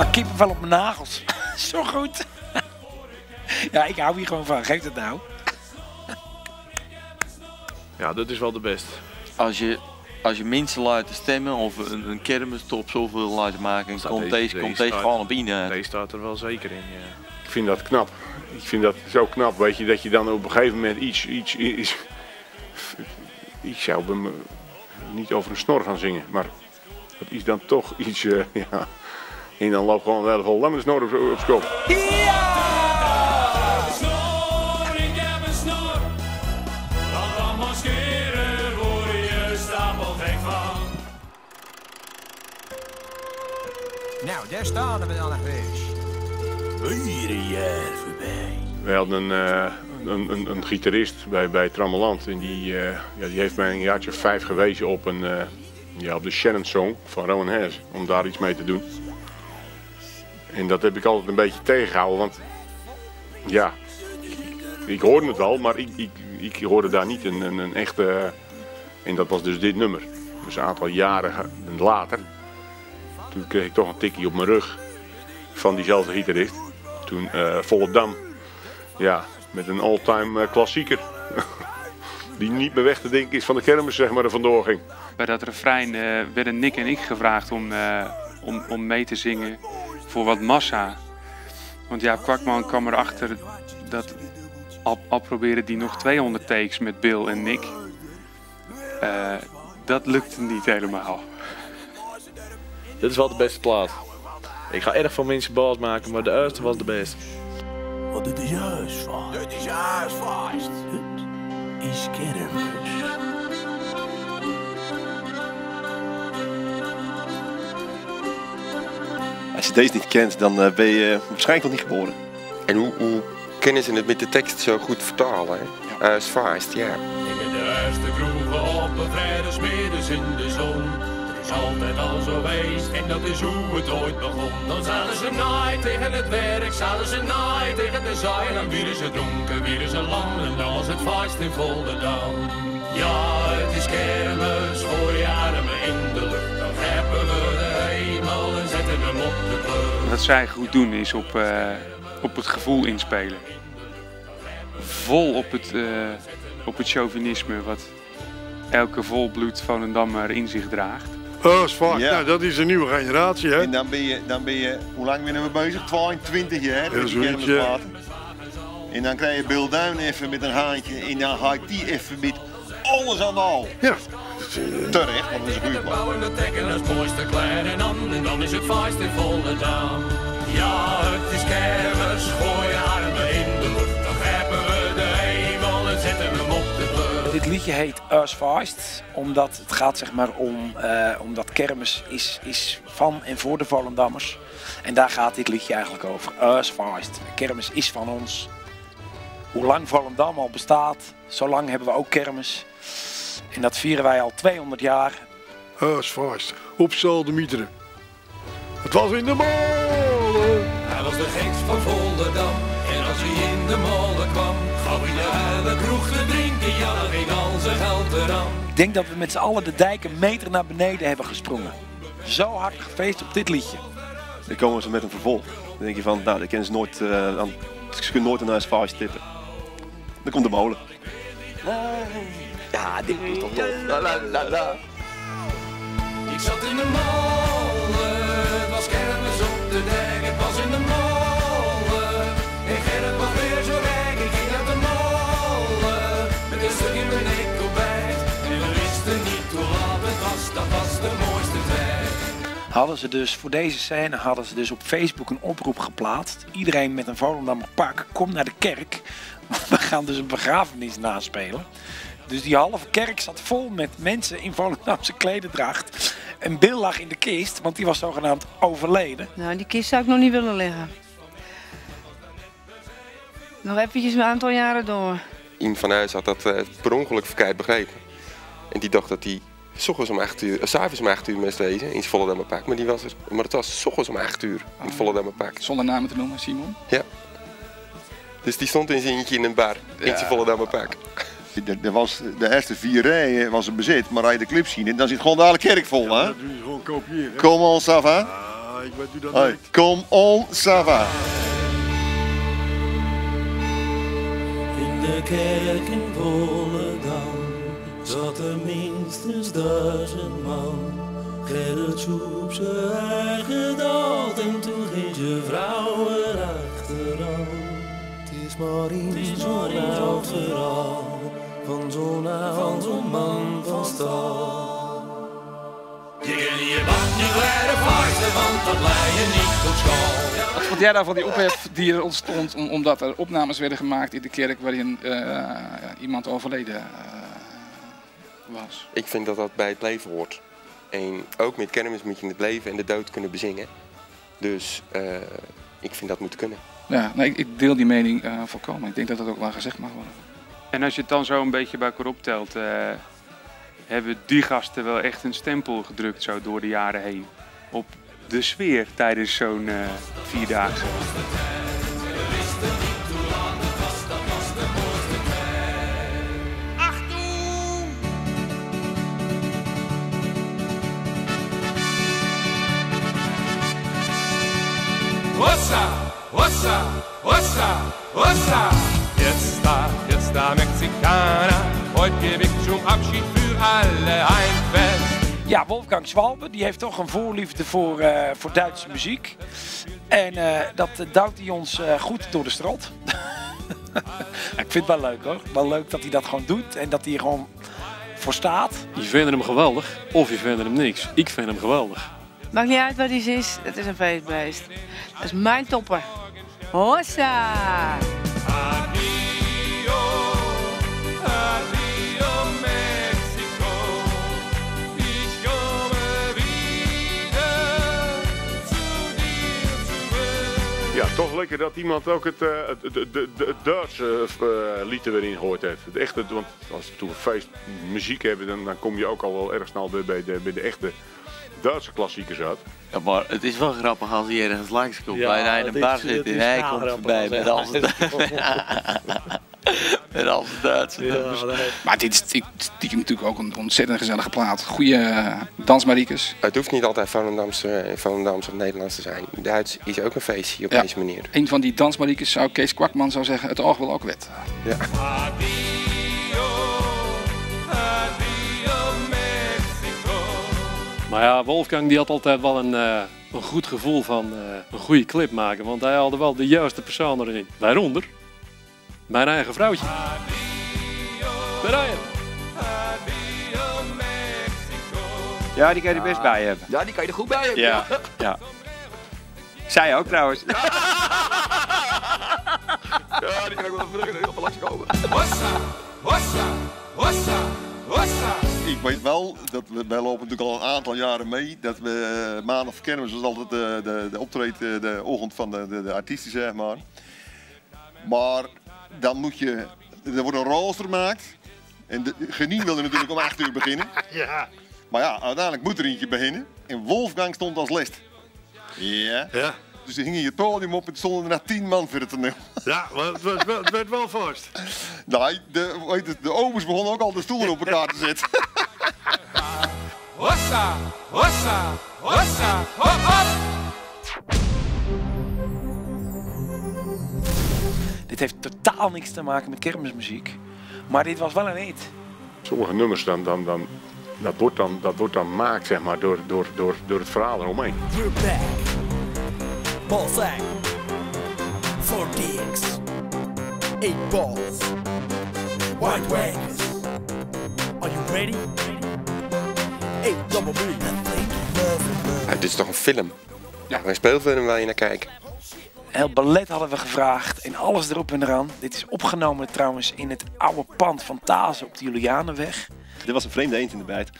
Maar kippenvel op mijn nagels. Zo goed. ja, ik hou hier gewoon van. Geef het nou. Ja, dat is wel de beste. Als je, als je mensen laat stemmen of een, een kermistop zoveel laat maken, komt deze, komt deze staat- gewoon op in. Deze staat er wel zeker in, ja. Ik vind dat knap. Ik vind dat zo knap, weet je, dat je dan op een gegeven moment iets, iets, iets, ik zou me niet over een snor gaan zingen, maar dat is dan toch iets, eh, ja. En dan loopt gewoon wel vol een snor op, op schop. Snor, ik heb een snor. Want dan maskeren word je stapel gek van. Nou, daar staan we dan nog eens. Weer een jaar voorbij. We hadden een, een, een, een gitarist bij, bij Trammeland en die, eh, ja, die heeft mij een jaartje of vijf gewezen op, een, eh, ja, op de Shannon Song van Rowan Hess, om daar iets mee te doen. En dat heb ik altijd een beetje tegengehouden, want ja, ik, hoorde het wel, maar ik, ik, ik hoorde daar niet een, een, een echte, en dat was dus dit nummer. Dus een aantal jaren later, toen kreeg ik toch een tikkie op mijn rug van diezelfde gitarist. Toen eh Volendam, ja, met een all-time eh, klassieker. Die niet meer weg te denken is van de kermis, zeg maar, er vandoor ging. Bij dat refrein eh, werden Nick en ik gevraagd om, om, om mee te zingen voor wat massa. Want Jaap Kwakman kwam erachter dat al, al probeerde die nog 200 takes met Bill en Nick. eh, dat lukte niet helemaal. Dit is wel de beste plaat. Ik ga erg van mensen baas maken, maar de eerste was de beste. Want dit is juist vast. Dit is juist vast. Dit is kermis. Als je deze niet kent, dan eh, ben je waarschijnlijk nog niet geboren. En hoe, hoe kunnen ze het met de tekst zo goed vertalen? As fast, ja. In de eerste kroegen op een vrijdagmiddags in de zon. Het is altijd al zo geweest en dat is hoe het ooit begon. Dan zouden ze naai tegen het werk, zouden ze naai tegen de zaai. En dan wieren ze dronken, wieren ze lam en dan was het feest in Volderdam. Ja, het is kermis, gooi je armen Wat zij goed doen is op, eh, op het gevoel inspelen. Vol op het, eh, op het chauvinisme wat elke volbloed Volendammer in zich draagt. Oh, is vaak. Nou, dat is een nieuwe generatie, hè? En dan ben je, dan ben je hoe lang zijn we bezig? 22 jaar Ja, zoiets, kermisplaten. En dan krijg je Bill Duin even met een haantje en dan ga ik die even met alles aan de hal. Ja. Terecht, want dat is een goede plaat. Bouwen de tekken als mooiste klein en dan, en dan is het feest in Volderdam. Ja, het is kermis, gooi je armen in de lucht. Dan grepen we de hemel en zetten hem op de kleur. Dit liedje heet Us Feist, omdat het gaat zeg maar om, eh, omdat kermis is, is van en voor de Volendammers. En daar gaat dit liedje eigenlijk over. Us Feist. Kermis is van ons. Hoe lang Volendam al bestaat, zo lang hebben we ook kermis. En dat vieren wij al 200 jaar. Oh, is vast. Op Zaldemieteren. Het was in de molen. Hij was de gekst van Volderdam. En als hij in de molen kwam, gauw hij de hele kroeg te drinken. Ja, dan ging al zijn geld eraan. Ik denk dat we met z'n allen de dijk een meter naar beneden hebben gesprongen. Zo hard gefeest op dit liedje. Dan komen ze met een vervolg. Dan denk je van, nou, dat kunnen ze nooit, eh, aan, ze kunnen nooit een huis tippen. Dan komt de molen. Ja, dit is toch tof. La, la, la, la. Ik zat in de molen, het was kermis op de dijk. Het was in de molen, en Gerrit was weer zo rijk. Ik ging naar de molen, met een stuk in mijn nikkelbijt. En we wisten niet hoe laat het was, dat was de mooiste tijd. Hadden ze dus voor deze scène hadden ze dus op Facebook een oproep geplaatst. Iedereen met een Volendammer pak, kom naar de kerk. We gaan dus een begrafenis naspelen. Dus die halve kerk zat vol met mensen in Volendamse klederdracht. En Bill lag in de kist, want die was zogenaamd overleden. Nou, die kist zou ik nog niet willen liggen. Nog eventjes een aantal jaren door. Iemand van huis had dat eh, per ongeluk verkeerd begrepen. En die dacht dat hij s ochtends om 8 uur, uh, s'avonds om 8 uur moest wezen in het Volendammer Park. Maar, die was er, maar het was s ochtends om 8 uur in het Volendammer Park. Zonder namen te noemen, Simon. Ja. Dus die stond in zijn eentje in een bar in het Volendammer Park. Er- er was, de eerste vier rijen was een bezit, maar als je de clip ziet, dan zit gewoon de hele kerk vol, hè? Dat je gewoon kopiëren. Kom on, ça va? Ah, ik weet dat Hey, werkt. kom on, ça va? In de kerk in Volendam zat er minstens duizend man. Gerrit zoep zijn eigen daad en toen ging zijn vrouw erachteraan. Het is maar in zo'n oud verhaal van zo'n oud zo'n man van staal. Je kan je bak niet leren vasten, want dat je niet op school. Wat vond jij daar van die ophef die er ontstond om- omdat er opnames werden gemaakt in de kerk waarin eh, iemand overleden eh, was? Ik vind dat dat bij het leven hoort. En ook met kermis moet je het leven en de dood kunnen bezingen. Dus eh, ik vind dat moet kunnen. Ja, nee, ik, ik deel die mening eh, volkomen. Ik denk dat dat ook wel gezegd mag worden. En als je het dan zo een beetje bij elkaar optelt, eh, hebben die gasten wel echt een stempel gedrukt zo door de jaren heen. Op de sfeer tijdens zo'n eh, vierdaagse. Hossa, hossa, hossa, hossa. Jetzt da, jetzt da Mexikaner. Heute gebe ich zum Abschied für alle ein Fest. Ja, Wolfgang Schwalbe, die heeft toch een voorliefde voor, eh, voor Duitse muziek. En eh, dat eh, duwt hij ons eh, goed door de strot. ik vind het wel leuk hoor. Wel leuk dat hij dat gewoon doet en dat hij er gewoon voor staat. Je vindt hem geweldig of je vindt hem niks. Ik vind hem geweldig. Maakt niet uit wat hij is, het is een feestbeest. Dat is mijn topper. Hossa! Ja, toch lekker dat iemand ook het, eh, het, het, het, Duitse eh, lied er weer in gehoord heeft. Het echte, want als we toen een feest muziek hebben, dan, dan kom je ook al wel erg snel bij, de, bij de echte Duitse klassiekers uit. Ja, maar het is wel grappig als hij ergens langs komt. Ja, bij een het bar is- zit en hij komt voorbij als met hij- al zijn met al zijn Duitse nummers. Maar dit is dit is stiekem natuurlijk ook een ontzettend gezellige plaat. Goeie uh, dansmariekes. Het hoeft niet altijd Volendamse, Volendamse of Nederlands te zijn. Duits is ook een feestje op Ja. deze manier. Een van die dansmariekes zou Kees Kwakman zou zeggen, het oog wil ook wet. Ja. Maar ja, Wolfgang die had altijd wel een, eh, een goed gevoel van eh, een goede clip maken. Want hij haalde wel de juiste persoon erin. Waaronder mijn eigen vrouwtje. Brian. Ja, die kan je er best bij hebben. Ja, die kan je er goed bij hebben. Ja, ja. Zij ook trouwens. Ja, die kan ik wel even heel veel langskomen. Ik weet wel, dat we, wij lopen natuurlijk al een aantal jaren mee, dat we eh, maandag kermis was altijd de, de, de optreed, eh, de ochtend van de, de, de artiesten, zeg maar. Maar dan moet je, er wordt een rooster gemaakt. En de, Genien wilde natuurlijk om 8 uur beginnen. Ja. Maar ja, uiteindelijk moet er eentje beginnen. En Wolfgang stond als list. Ja. Ja. Dus die gingen je podium op en stonden er na tien man voor het toneel. Ja, maar het, was wel, het werd wel vast. Nee, de, weet het, de overs begonnen ook al de stoelen op elkaar te zetten. Hossa, hossa, hossa, hop, hop. Dit heeft totaal niks te maken met kermismuziek. Maar dit was wel een hit. Sommige nummers dan, dan, dan, dat wordt dan, dat wordt dan maakt zeg maar, door, door, door, door het verhaal eromheen. We're back. Four dicks. Eight balls. White wagons. Are you ready? Eight double B. Ja, dit is toch een film? Ja, een speelfilm waar je naar kijkt. Heel ballet hadden we gevraagd en alles erop en eraan. Dit is opgenomen trouwens in het oude pand van Tazen op de Julianenweg. Er was een vreemde eend in de bijt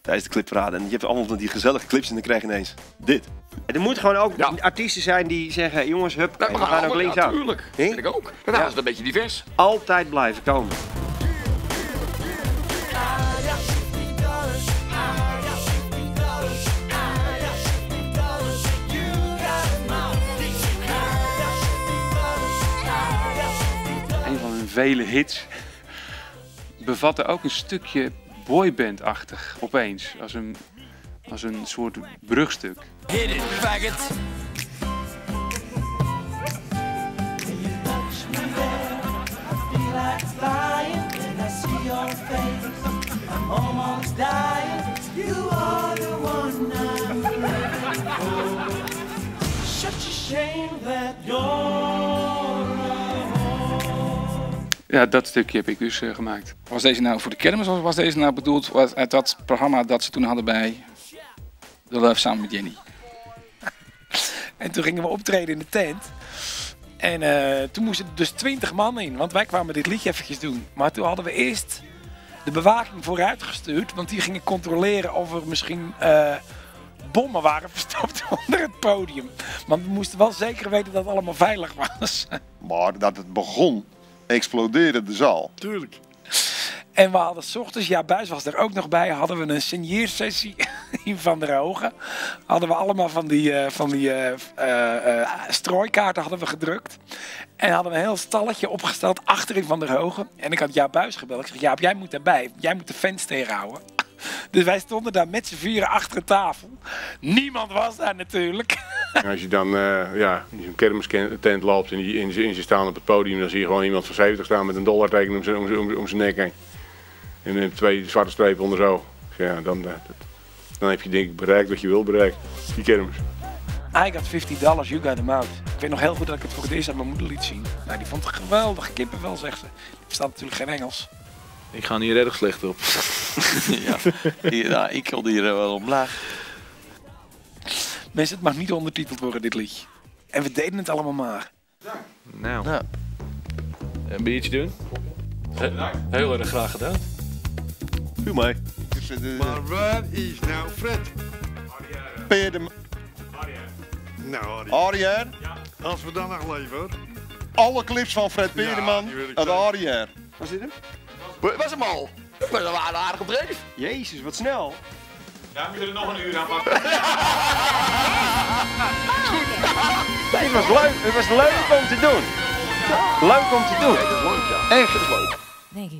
tijdens de clipparade. En je hebt allemaal van die gezellige clips en dan krijg je ineens dit. Er moeten gewoon ook artiesten zijn die zeggen, jongens, hup, we gaan ook links ja, aan. tuurlijk. Vind ik ook. Dan is het een beetje divers. Altijd blijven komen. Een van hun vele hits bevatte ook een stukje boybandachtig opeens. Als een, als een soort brugstuk. Hit it, faggot. Ja, dat stukje heb ik dus eh, gemaakt. Was deze nou voor de kermis of was deze nou bedoeld uit dat programma dat ze toen hadden bij The Love samen met Jenny? En toen gingen we optreden in de tent. En eh, toen moesten er dus 20 man in, want wij kwamen dit liedje eventjes doen. Maar toen hadden we eerst de bewaking vooruit gestuurd, want die gingen controleren of er misschien eh, bommen waren verstopt onder het podium. Want we moesten wel zeker weten dat het allemaal veilig was. Maar dat het begon, explodeerde de zaal. Tuurlijk. En we hadden 's ochtends, ja, Buis was er ook nog bij, hadden we een signeersessie in Van der Hogen. Hadden we allemaal van die, eh, van die eh, strooikaarten hadden we gedrukt. En hadden we een heel stalletje opgesteld achter in Van der Hogen. En ik had Jaap Buis gebeld. Ik zeg, Jaap, jij moet daarbij. Jij moet de fans tegenhouden. Dus wij stonden daar met z'n vieren achter tafel. Niemand was daar natuurlijk. Als je dan ja, in zo'n kermistent loopt en, en, ze, en ze staan op het podium, dan zie je gewoon iemand van 70 staan met een om zijn- om zijn nek heen. En eh, twee zwarte strepen onder zo. Dus ja, dan, eh, dan heb je denk ik bereikt wat je wil bereiken. Die kermis. I got 50 dollars, you got them out. Ik weet nog heel goed dat ik het voor het eerst aan mijn moeder liet zien. Nou, die vond het geweldig kippenvel, zegt ze. Die verstaat natuurlijk geen Engels. Ik ga hier erg slecht op. ja, hier, nou, ik kon hier wel omlaag. Mensen, het mag niet ondertiteld worden, dit liedje. En we deden het allemaal maar. Nou. Een biertje doen? Heel erg graag gedaan. Doe mij. Maar waar is nou Fred? Ben je de... Nou, Arie. Arjen? Als we dan nog leven hoor. Alle clips van Fred ik uit. Arrière. Was dit hem? Was hem al? Maar dat waren aardig op dreef. Jezus, wat snel. Ja, je er nog een uur aan Het was leuk, het was leuk om te doen. Leuk om te doen. Echt leuk. Thank you.